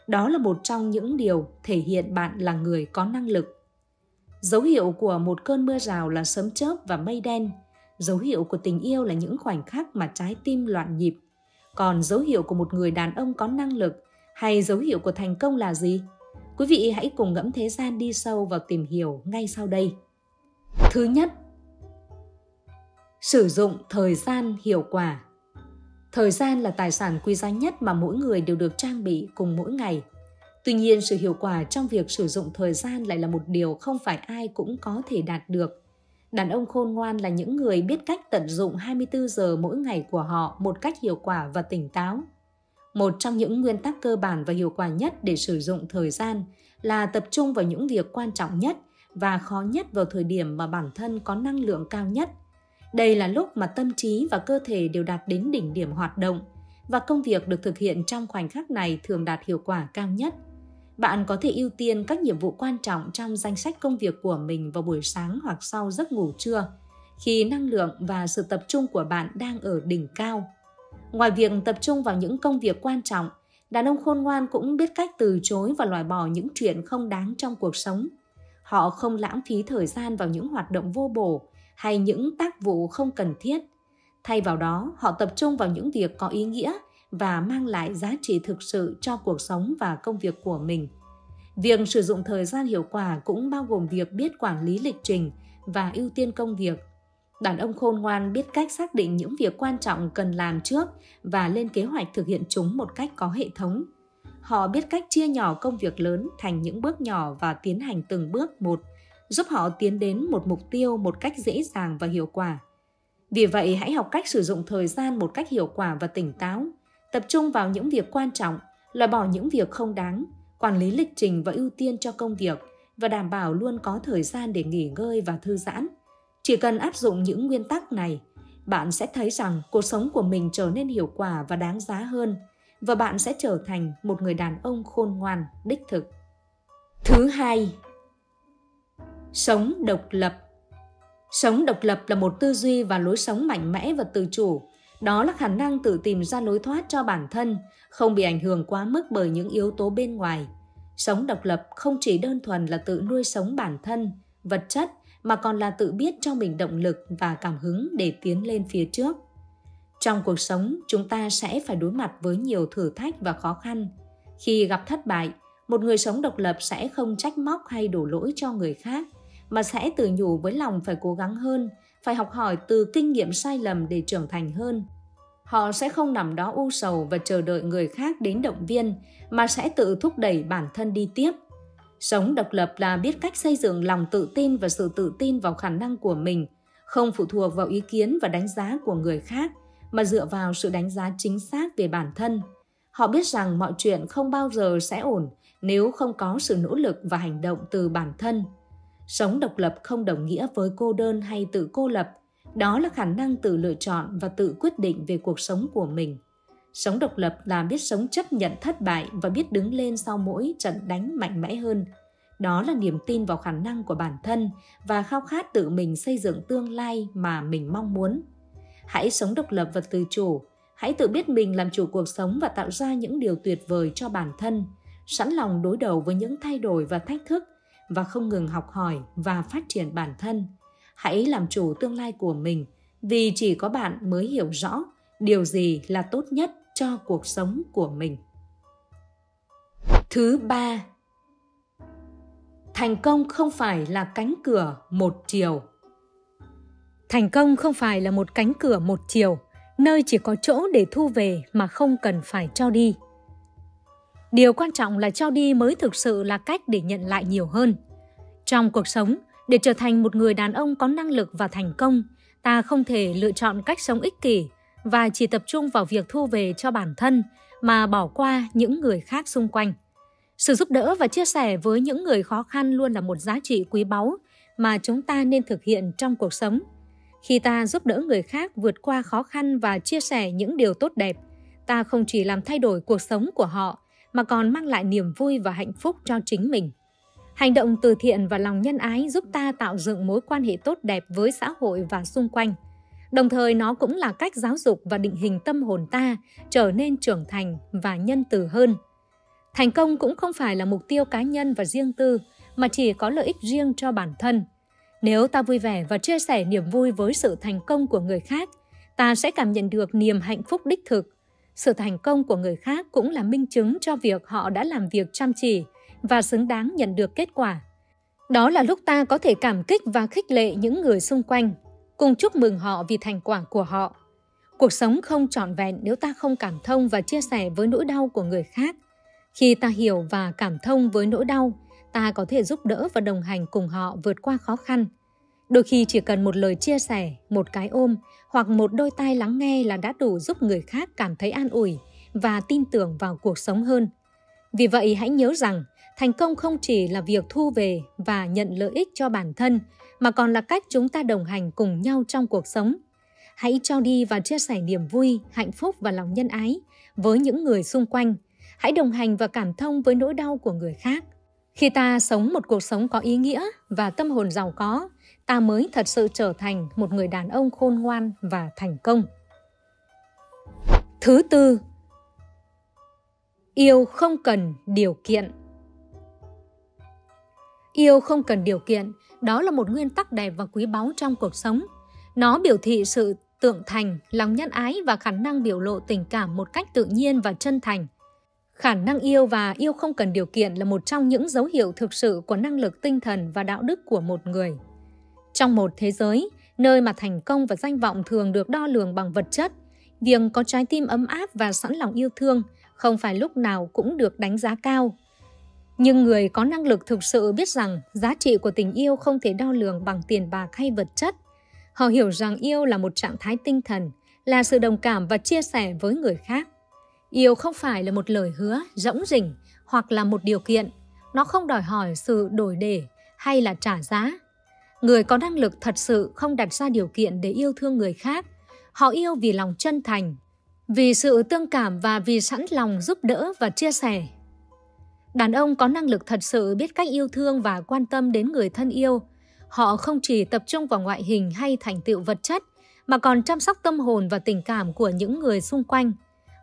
Speaker 1: Đó là một trong những điều thể hiện bạn là người có năng lực. Dấu hiệu của một cơn mưa rào là sớm chớp và mây đen. Dấu hiệu của tình yêu là những khoảnh khắc mà trái tim loạn nhịp. Còn dấu hiệu của một người đàn ông có năng lực hay dấu hiệu của thành công là gì? Quý vị hãy cùng ngẫm thế gian đi sâu vào tìm hiểu ngay sau đây. Thứ nhất, sử dụng thời gian hiệu quả. Thời gian là tài sản quý giá nhất mà mỗi người đều được trang bị cùng mỗi ngày. Tuy nhiên, sự hiệu quả trong việc sử dụng thời gian lại là một điều không phải ai cũng có thể đạt được. Đàn ông khôn ngoan là những người biết cách tận dụng 24 giờ mỗi ngày của họ một cách hiệu quả và tỉnh táo. Một trong những nguyên tắc cơ bản và hiệu quả nhất để sử dụng thời gian là tập trung vào những việc quan trọng nhất và khó nhất vào thời điểm mà bản thân có năng lượng cao nhất. Đây là lúc mà tâm trí và cơ thể đều đạt đến đỉnh điểm hoạt động và công việc được thực hiện trong khoảnh khắc này thường đạt hiệu quả cao nhất. Bạn có thể ưu tiên các nhiệm vụ quan trọng trong danh sách công việc của mình vào buổi sáng hoặc sau giấc ngủ trưa, khi năng lượng và sự tập trung của bạn đang ở đỉnh cao. Ngoài việc tập trung vào những công việc quan trọng, đàn ông khôn ngoan cũng biết cách từ chối và loại bỏ những chuyện không đáng trong cuộc sống – Họ không lãng phí thời gian vào những hoạt động vô bổ hay những tác vụ không cần thiết. Thay vào đó, họ tập trung vào những việc có ý nghĩa và mang lại giá trị thực sự cho cuộc sống và công việc của mình. Việc sử dụng thời gian hiệu quả cũng bao gồm việc biết quản lý lịch trình và ưu tiên công việc. Đàn ông khôn ngoan biết cách xác định những việc quan trọng cần làm trước và lên kế hoạch thực hiện chúng một cách có hệ thống. Họ biết cách chia nhỏ công việc lớn thành những bước nhỏ và tiến hành từng bước một, giúp họ tiến đến một mục tiêu một cách dễ dàng và hiệu quả. Vì vậy, hãy học cách sử dụng thời gian một cách hiệu quả và tỉnh táo, tập trung vào những việc quan trọng, loại bỏ những việc không đáng, quản lý lịch trình và ưu tiên cho công việc và đảm bảo luôn có thời gian để nghỉ ngơi và thư giãn. Chỉ cần áp dụng những nguyên tắc này, bạn sẽ thấy rằng cuộc sống của mình trở nên hiệu quả và đáng giá hơn – và bạn sẽ trở thành một người đàn ông khôn ngoan đích thực. Thứ hai, sống độc lập. Sống độc lập là một tư duy và lối sống mạnh mẽ và tự chủ. Đó là khả năng tự tìm ra lối thoát cho bản thân, không bị ảnh hưởng quá mức bởi những yếu tố bên ngoài. Sống độc lập không chỉ đơn thuần là tự nuôi sống bản thân, vật chất mà còn là tự biết cho mình động lực và cảm hứng để tiến lên phía trước. Trong cuộc sống, chúng ta sẽ phải đối mặt với nhiều thử thách và khó khăn. Khi gặp thất bại, một người sống độc lập sẽ không trách móc hay đổ lỗi cho người khác, mà sẽ tự nhủ với lòng phải cố gắng hơn, phải học hỏi từ kinh nghiệm sai lầm để trưởng thành hơn. Họ sẽ không nằm đó u sầu và chờ đợi người khác đến động viên, mà sẽ tự thúc đẩy bản thân đi tiếp. Sống độc lập là biết cách xây dựng lòng tự tin và sự tự tin vào khả năng của mình, không phụ thuộc vào ý kiến và đánh giá của người khác – mà dựa vào sự đánh giá chính xác về bản thân. Họ biết rằng mọi chuyện không bao giờ sẽ ổn nếu không có sự nỗ lực và hành động từ bản thân. Sống độc lập không đồng nghĩa với cô đơn hay tự cô lập, đó là khả năng tự lựa chọn và tự quyết định về cuộc sống của mình. Sống độc lập là biết sống chấp nhận thất bại và biết đứng lên sau mỗi trận đánh mạnh mẽ hơn. Đó là niềm tin vào khả năng của bản thân và khao khát tự mình xây dựng tương lai mà mình mong muốn. Hãy sống độc lập và tự chủ. Hãy tự biết mình làm chủ cuộc sống và tạo ra những điều tuyệt vời cho bản thân, sẵn lòng đối đầu với những thay đổi và thách thức và không ngừng học hỏi và phát triển bản thân. Hãy làm chủ tương lai của mình vì chỉ có bạn mới hiểu rõ điều gì là tốt nhất cho cuộc sống của mình. Thứ ba, thành công không phải là cánh cửa một chiều Thành công không phải là một cánh cửa một chiều, nơi chỉ có chỗ để thu về mà không cần phải cho đi. Điều quan trọng là cho đi mới thực sự là cách để nhận lại nhiều hơn. Trong cuộc sống, để trở thành một người đàn ông có năng lực và thành công, ta không thể lựa chọn cách sống ích kỷ và chỉ tập trung vào việc thu về cho bản thân mà bỏ qua những người khác xung quanh. Sự giúp đỡ và chia sẻ với những người khó khăn luôn là một giá trị quý báu mà chúng ta nên thực hiện trong cuộc sống. Khi ta giúp đỡ người khác vượt qua khó khăn và chia sẻ những điều tốt đẹp, ta không chỉ làm thay đổi cuộc sống của họ mà còn mang lại niềm vui và hạnh phúc cho chính mình. Hành động từ thiện và lòng nhân ái giúp ta tạo dựng mối quan hệ tốt đẹp với xã hội và xung quanh. Đồng thời nó cũng là cách giáo dục và định hình tâm hồn ta trở nên trưởng thành và nhân từ hơn. Thành công cũng không phải là mục tiêu cá nhân và riêng tư, mà chỉ có lợi ích riêng cho bản thân. Nếu ta vui vẻ và chia sẻ niềm vui với sự thành công của người khác, ta sẽ cảm nhận được niềm hạnh phúc đích thực. Sự thành công của người khác cũng là minh chứng cho việc họ đã làm việc chăm chỉ và xứng đáng nhận được kết quả. Đó là lúc ta có thể cảm kích và khích lệ những người xung quanh, cùng chúc mừng họ vì thành quả của họ. Cuộc sống không trọn vẹn nếu ta không cảm thông và chia sẻ với nỗi đau của người khác. Khi ta hiểu và cảm thông với nỗi đau, ta có thể giúp đỡ và đồng hành cùng họ vượt qua khó khăn. Đôi khi chỉ cần một lời chia sẻ, một cái ôm hoặc một đôi tai lắng nghe là đã đủ giúp người khác cảm thấy an ủi và tin tưởng vào cuộc sống hơn. Vì vậy hãy nhớ rằng thành công không chỉ là việc thu về và nhận lợi ích cho bản thân mà còn là cách chúng ta đồng hành cùng nhau trong cuộc sống. Hãy cho đi và chia sẻ niềm vui, hạnh phúc và lòng nhân ái với những người xung quanh. Hãy đồng hành và cảm thông với nỗi đau của người khác. Khi ta sống một cuộc sống có ý nghĩa và tâm hồn giàu có, ta mới thật sự trở thành một người đàn ông khôn ngoan và thành công. Thứ tư, yêu không cần điều kiện. Yêu không cần điều kiện, đó là một nguyên tắc đẹp và quý báu trong cuộc sống. Nó biểu thị sự tượng thành, lòng nhân ái và khả năng biểu lộ tình cảm một cách tự nhiên và chân thành – Khả năng yêu và yêu không cần điều kiện là một trong những dấu hiệu thực sự của năng lực tinh thần và đạo đức của một người. Trong một thế giới, nơi mà thành công và danh vọng thường được đo lường bằng vật chất, việc có trái tim ấm áp và sẵn lòng yêu thương không phải lúc nào cũng được đánh giá cao. Nhưng người có năng lực thực sự biết rằng giá trị của tình yêu không thể đo lường bằng tiền bạc hay vật chất. Họ hiểu rằng yêu là một trạng thái tinh thần, là sự đồng cảm và chia sẻ với người khác. Yêu không phải là một lời hứa rỗng rỉnh hoặc là một điều kiện. Nó không đòi hỏi sự đổi để hay là trả giá. Người có năng lực thật sự không đặt ra điều kiện để yêu thương người khác. Họ yêu vì lòng chân thành, vì sự tương cảm và vì sẵn lòng giúp đỡ và chia sẻ. Đàn ông có năng lực thật sự biết cách yêu thương và quan tâm đến người thân yêu. Họ không chỉ tập trung vào ngoại hình hay thành tựu vật chất, mà còn chăm sóc tâm hồn và tình cảm của những người xung quanh.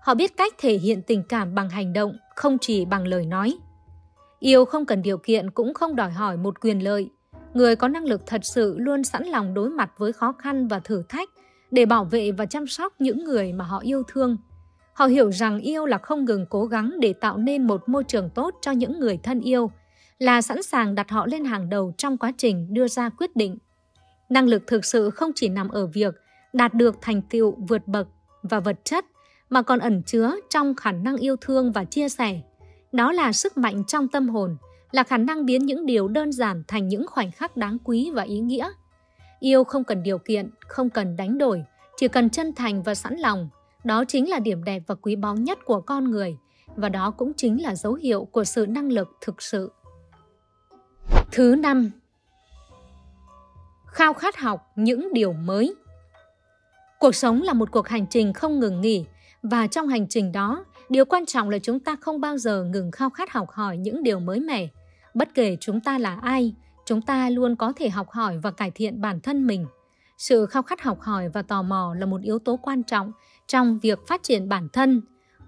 Speaker 1: Họ biết cách thể hiện tình cảm bằng hành động, không chỉ bằng lời nói. Yêu không cần điều kiện cũng không đòi hỏi một quyền lợi. Người có năng lực thật sự luôn sẵn lòng đối mặt với khó khăn và thử thách để bảo vệ và chăm sóc những người mà họ yêu thương. Họ hiểu rằng yêu là không ngừng cố gắng để tạo nên một môi trường tốt cho những người thân yêu, là sẵn sàng đặt họ lên hàng đầu trong quá trình đưa ra quyết định. Năng lực thực sự không chỉ nằm ở việc đạt được thành tựu vượt bậc và vật chất mà còn ẩn chứa trong khả năng yêu thương và chia sẻ. Đó là sức mạnh trong tâm hồn, là khả năng biến những điều đơn giản thành những khoảnh khắc đáng quý và ý nghĩa. Yêu không cần điều kiện, không cần đánh đổi, chỉ cần chân thành và sẵn lòng. Đó chính là điểm đẹp và quý báu nhất của con người, và đó cũng chính là dấu hiệu của sự năng lực thực sự. Thứ năm, khao khát học những điều mới. Cuộc sống là một cuộc hành trình không ngừng nghỉ, và trong hành trình đó, điều quan trọng là chúng ta không bao giờ ngừng khao khát học hỏi những điều mới mẻ. Bất kể chúng ta là ai, chúng ta luôn có thể học hỏi và cải thiện bản thân mình. Sự khao khát học hỏi và tò mò là một yếu tố quan trọng trong việc phát triển bản thân.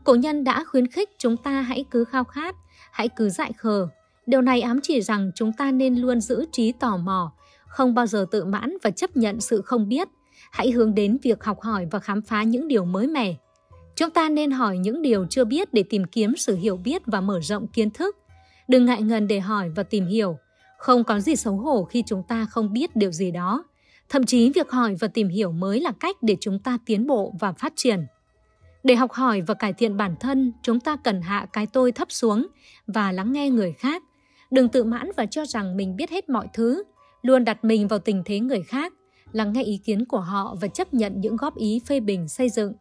Speaker 1: Cổ nhân đã khuyến khích chúng ta hãy cứ khao khát, hãy cứ dại khờ. Điều này ám chỉ rằng chúng ta nên luôn giữ trí tò mò, không bao giờ tự mãn và chấp nhận sự không biết. Hãy hướng đến việc học hỏi và khám phá những điều mới mẻ. Chúng ta nên hỏi những điều chưa biết để tìm kiếm sự hiểu biết và mở rộng kiến thức. Đừng ngại ngần để hỏi và tìm hiểu. Không có gì xấu hổ khi chúng ta không biết điều gì đó. Thậm chí việc hỏi và tìm hiểu mới là cách để chúng ta tiến bộ và phát triển. Để học hỏi và cải thiện bản thân, chúng ta cần hạ cái tôi thấp xuống và lắng nghe người khác. Đừng tự mãn và cho rằng mình biết hết mọi thứ, luôn đặt mình vào tình thế người khác, lắng nghe ý kiến của họ và chấp nhận những góp ý phê bình xây dựng.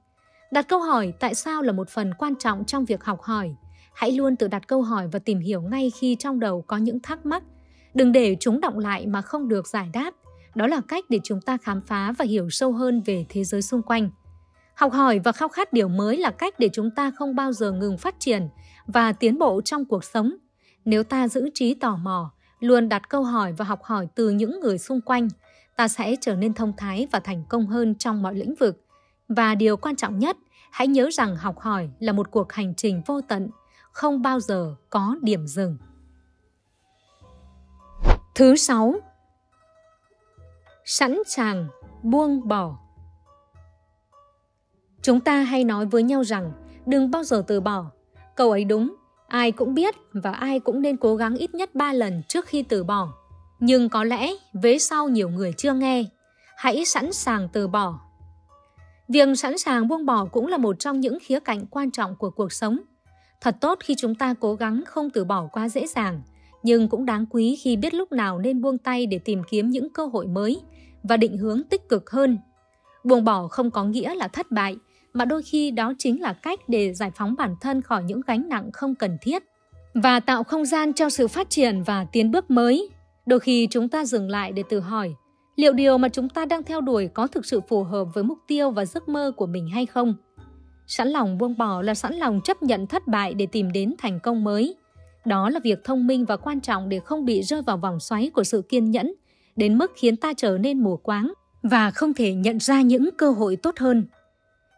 Speaker 1: Đặt câu hỏi tại sao là một phần quan trọng trong việc học hỏi. Hãy luôn tự đặt câu hỏi và tìm hiểu ngay khi trong đầu có những thắc mắc. Đừng để chúng động lại mà không được giải đáp. Đó là cách để chúng ta khám phá và hiểu sâu hơn về thế giới xung quanh. Học hỏi và khao khát điều mới là cách để chúng ta không bao giờ ngừng phát triển và tiến bộ trong cuộc sống. Nếu ta giữ trí tò mò, luôn đặt câu hỏi và học hỏi từ những người xung quanh, ta sẽ trở nên thông thái và thành công hơn trong mọi lĩnh vực. Và điều quan trọng nhất, hãy nhớ rằng học hỏi là một cuộc hành trình vô tận, không bao giờ có điểm dừng. Thứ sáu, sẵn sàng buông bỏ. Chúng ta hay nói với nhau rằng đừng bao giờ từ bỏ. Câu ấy đúng, ai cũng biết và ai cũng nên cố gắng ít nhất 3 lần trước khi từ bỏ. Nhưng có lẽ vế sau nhiều người chưa nghe. Hãy sẵn sàng từ bỏ. Việc sẵn sàng buông bỏ cũng là một trong những khía cạnh quan trọng của cuộc sống. Thật tốt khi chúng ta cố gắng không từ bỏ quá dễ dàng, nhưng cũng đáng quý khi biết lúc nào nên buông tay để tìm kiếm những cơ hội mới và định hướng tích cực hơn. Buông bỏ không có nghĩa là thất bại, mà đôi khi đó chính là cách để giải phóng bản thân khỏi những gánh nặng không cần thiết và tạo không gian cho sự phát triển và tiến bước mới. Đôi khi chúng ta dừng lại để tự hỏi, liệu điều mà chúng ta đang theo đuổi có thực sự phù hợp với mục tiêu và giấc mơ của mình hay không? Sẵn lòng buông bỏ là sẵn lòng chấp nhận thất bại để tìm đến thành công mới. Đó là việc thông minh và quan trọng để không bị rơi vào vòng xoáy của sự kiên nhẫn, đến mức khiến ta trở nên mù quáng và không thể nhận ra những cơ hội tốt hơn.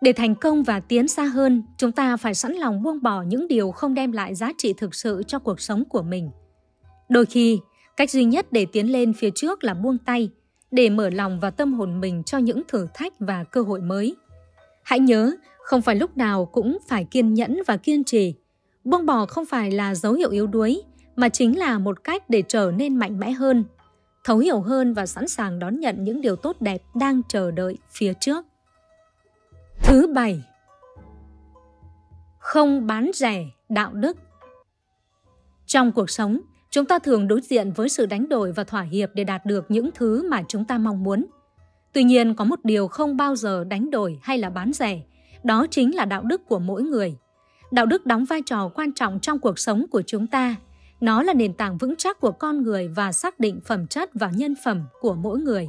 Speaker 1: Để thành công và tiến xa hơn, chúng ta phải sẵn lòng buông bỏ những điều không đem lại giá trị thực sự cho cuộc sống của mình. Đôi khi, cách duy nhất để tiến lên phía trước là buông tay, để mở lòng và tâm hồn mình cho những thử thách và cơ hội mới. Hãy nhớ, không phải lúc nào cũng phải kiên nhẫn và kiên trì. Buông bỏ không phải là dấu hiệu yếu đuối, mà chính là một cách để trở nên mạnh mẽ hơn, thấu hiểu hơn và sẵn sàng đón nhận những điều tốt đẹp đang chờ đợi phía trước. Thứ bảy Không bán rẻ đạo đức Trong cuộc sống, chúng ta thường đối diện với sự đánh đổi và thỏa hiệp để đạt được những thứ mà chúng ta mong muốn. Tuy nhiên, có một điều không bao giờ đánh đổi hay là bán rẻ, đó chính là đạo đức của mỗi người. Đạo đức đóng vai trò quan trọng trong cuộc sống của chúng ta. Nó là nền tảng vững chắc của con người và xác định phẩm chất và nhân phẩm của mỗi người.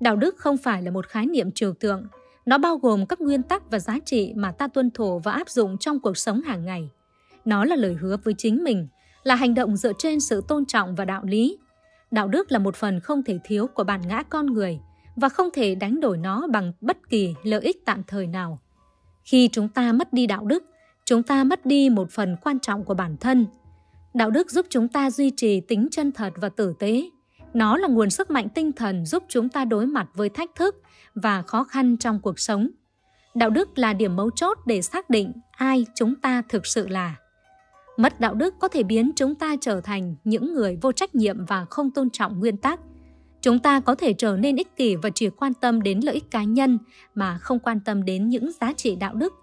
Speaker 1: Đạo đức không phải là một khái niệm trừu tượng, nó bao gồm các nguyên tắc và giá trị mà ta tuân thủ và áp dụng trong cuộc sống hàng ngày. Nó là lời hứa với chính mình, là hành động dựa trên sự tôn trọng và đạo lý. Đạo đức là một phần không thể thiếu của bản ngã con người và không thể đánh đổi nó bằng bất kỳ lợi ích tạm thời nào. Khi chúng ta mất đi đạo đức, chúng ta mất đi một phần quan trọng của bản thân. Đạo đức giúp chúng ta duy trì tính chân thật và tử tế. Nó là nguồn sức mạnh tinh thần giúp chúng ta đối mặt với thách thức và khó khăn trong cuộc sống. Đạo đức là điểm mấu chốt để xác định ai chúng ta thực sự là. Mất đạo đức có thể biến chúng ta trở thành những người vô trách nhiệm và không tôn trọng nguyên tắc. Chúng ta có thể trở nên ích kỷ và chỉ quan tâm đến lợi ích cá nhân mà không quan tâm đến những giá trị đạo đức.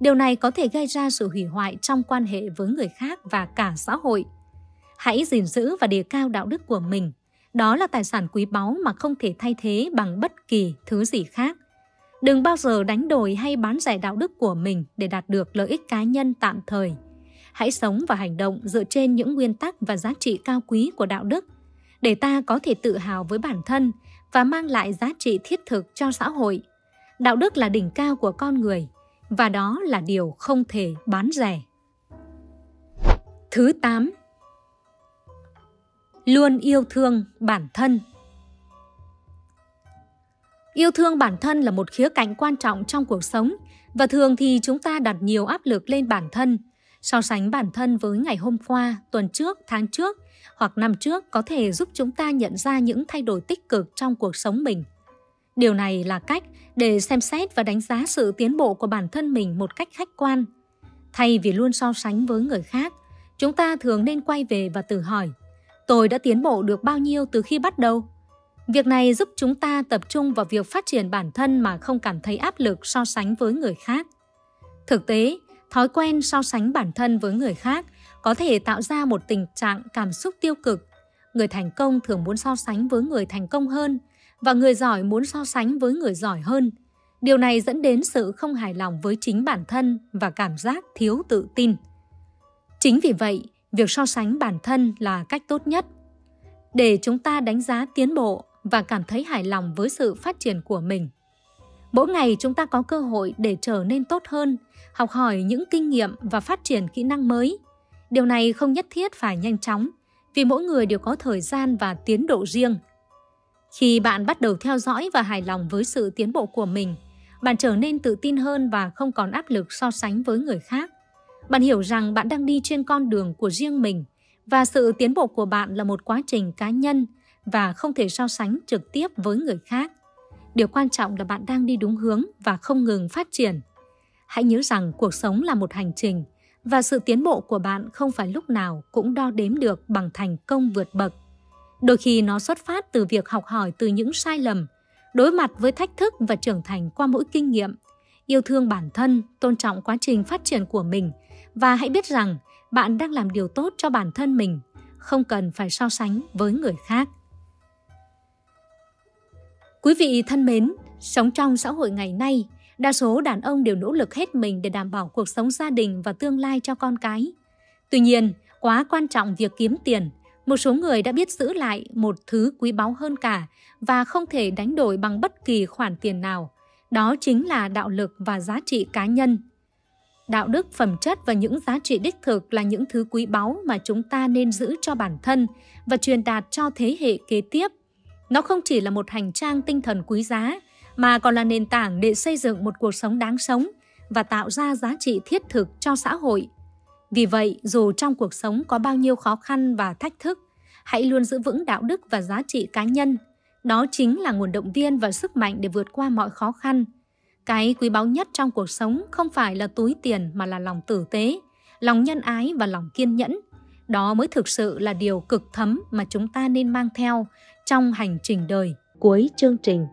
Speaker 1: Điều này có thể gây ra sự hủy hoại trong quan hệ với người khác và cả xã hội. Hãy gìn giữ và đề cao đạo đức của mình đó là tài sản quý báu mà không thể thay thế bằng bất kỳ thứ gì khác. Đừng bao giờ đánh đổi hay bán rẻ đạo đức của mình để đạt được lợi ích cá nhân tạm thời. Hãy sống và hành động dựa trên những nguyên tắc và giá trị cao quý của đạo đức, để ta có thể tự hào với bản thân và mang lại giá trị thiết thực cho xã hội. Đạo đức là đỉnh cao của con người, và đó là điều không thể bán rẻ. Thứ 8 luôn yêu thương bản thân yêu thương bản thân là một khía cạnh quan trọng trong cuộc sống, và thường thì chúng ta đặt nhiều áp lực lên bản thân so sánh bản thân với ngày hôm qua tuần trước tháng trước hoặc năm trước có thể giúp chúng ta nhận ra những thay đổi tích cực trong cuộc sống mình điều này là cách để xem xét và đánh giá sự tiến bộ của bản thân mình một cách khách quan thay vì luôn so sánh với người khác chúng ta thường nên quay về và tự hỏi tôi đã tiến bộ được bao nhiêu từ khi bắt đầu. Việc này giúp chúng ta tập trung vào việc phát triển bản thân mà không cảm thấy áp lực so sánh với người khác. Thực tế, thói quen so sánh bản thân với người khác có thể tạo ra một tình trạng cảm xúc tiêu cực. Người thành công thường muốn so sánh với người thành công hơn và người giỏi muốn so sánh với người giỏi hơn. Điều này dẫn đến sự không hài lòng với chính bản thân và cảm giác thiếu tự tin. Chính vì vậy, việc so sánh bản thân là cách tốt nhất để chúng ta đánh giá tiến bộ và cảm thấy hài lòng với sự phát triển của mình. Mỗi ngày chúng ta có cơ hội để trở nên tốt hơn, học hỏi những kinh nghiệm và phát triển kỹ năng mới. Điều này không nhất thiết phải nhanh chóng, vì mỗi người đều có thời gian và tiến độ riêng. Khi bạn bắt đầu theo dõi và hài lòng với sự tiến bộ của mình, bạn trở nên tự tin hơn và không còn áp lực so sánh với người khác. Bạn hiểu rằng bạn đang đi trên con đường của riêng mình và sự tiến bộ của bạn là một quá trình cá nhân và không thể so sánh trực tiếp với người khác. Điều quan trọng là bạn đang đi đúng hướng và không ngừng phát triển. Hãy nhớ rằng cuộc sống là một hành trình và sự tiến bộ của bạn không phải lúc nào cũng đo đếm được bằng thành công vượt bậc. Đôi khi nó xuất phát từ việc học hỏi từ những sai lầm, đối mặt với thách thức và trưởng thành qua mỗi kinh nghiệm. Yêu thương bản thân, tôn trọng quá trình phát triển của mình và hãy biết rằng bạn đang làm điều tốt cho bản thân mình, không cần phải so sánh với người khác. Quý vị thân mến, sống trong xã hội ngày nay, đa số đàn ông đều nỗ lực hết mình để đảm bảo cuộc sống gia đình và tương lai cho con cái. Tuy nhiên, quá quan trọng việc kiếm tiền, một số người đã biết giữ lại một thứ quý báu hơn cả và không thể đánh đổi bằng bất kỳ khoản tiền nào. Đó chính là đạo lực và giá trị cá nhân. Đạo đức, phẩm chất và những giá trị đích thực là những thứ quý báu mà chúng ta nên giữ cho bản thân và truyền đạt cho thế hệ kế tiếp. Nó không chỉ là một hành trang tinh thần quý giá, mà còn là nền tảng để xây dựng một cuộc sống đáng sống và tạo ra giá trị thiết thực cho xã hội. Vì vậy, dù trong cuộc sống có bao nhiêu khó khăn và thách thức, hãy luôn giữ vững đạo đức và giá trị cá nhân. Đó chính là nguồn động viên và sức mạnh để vượt qua mọi khó khăn. Cái quý báu nhất trong cuộc sống không phải là túi tiền mà là lòng tử tế, lòng nhân ái và lòng kiên nhẫn. Đó mới thực sự là điều cực thấm mà chúng ta nên mang theo trong hành trình đời.
Speaker 2: Cuối chương trình,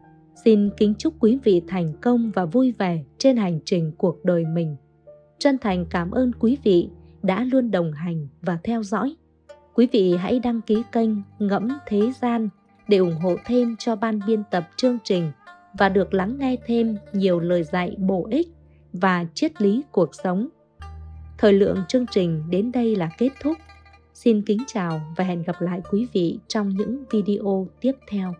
Speaker 2: xin kính chúc quý vị thành công và vui vẻ trên hành trình cuộc đời mình. Chân thành cảm ơn quý vị đã luôn đồng hành và theo dõi. Quý vị hãy đăng ký kênh Ngẫm Thế Gian để ủng hộ thêm cho ban biên tập chương trình và được lắng nghe thêm nhiều lời dạy bổ ích và triết lý cuộc sống. Thời lượng chương trình đến đây là kết thúc. Xin kính chào và hẹn gặp lại quý vị trong những video tiếp theo.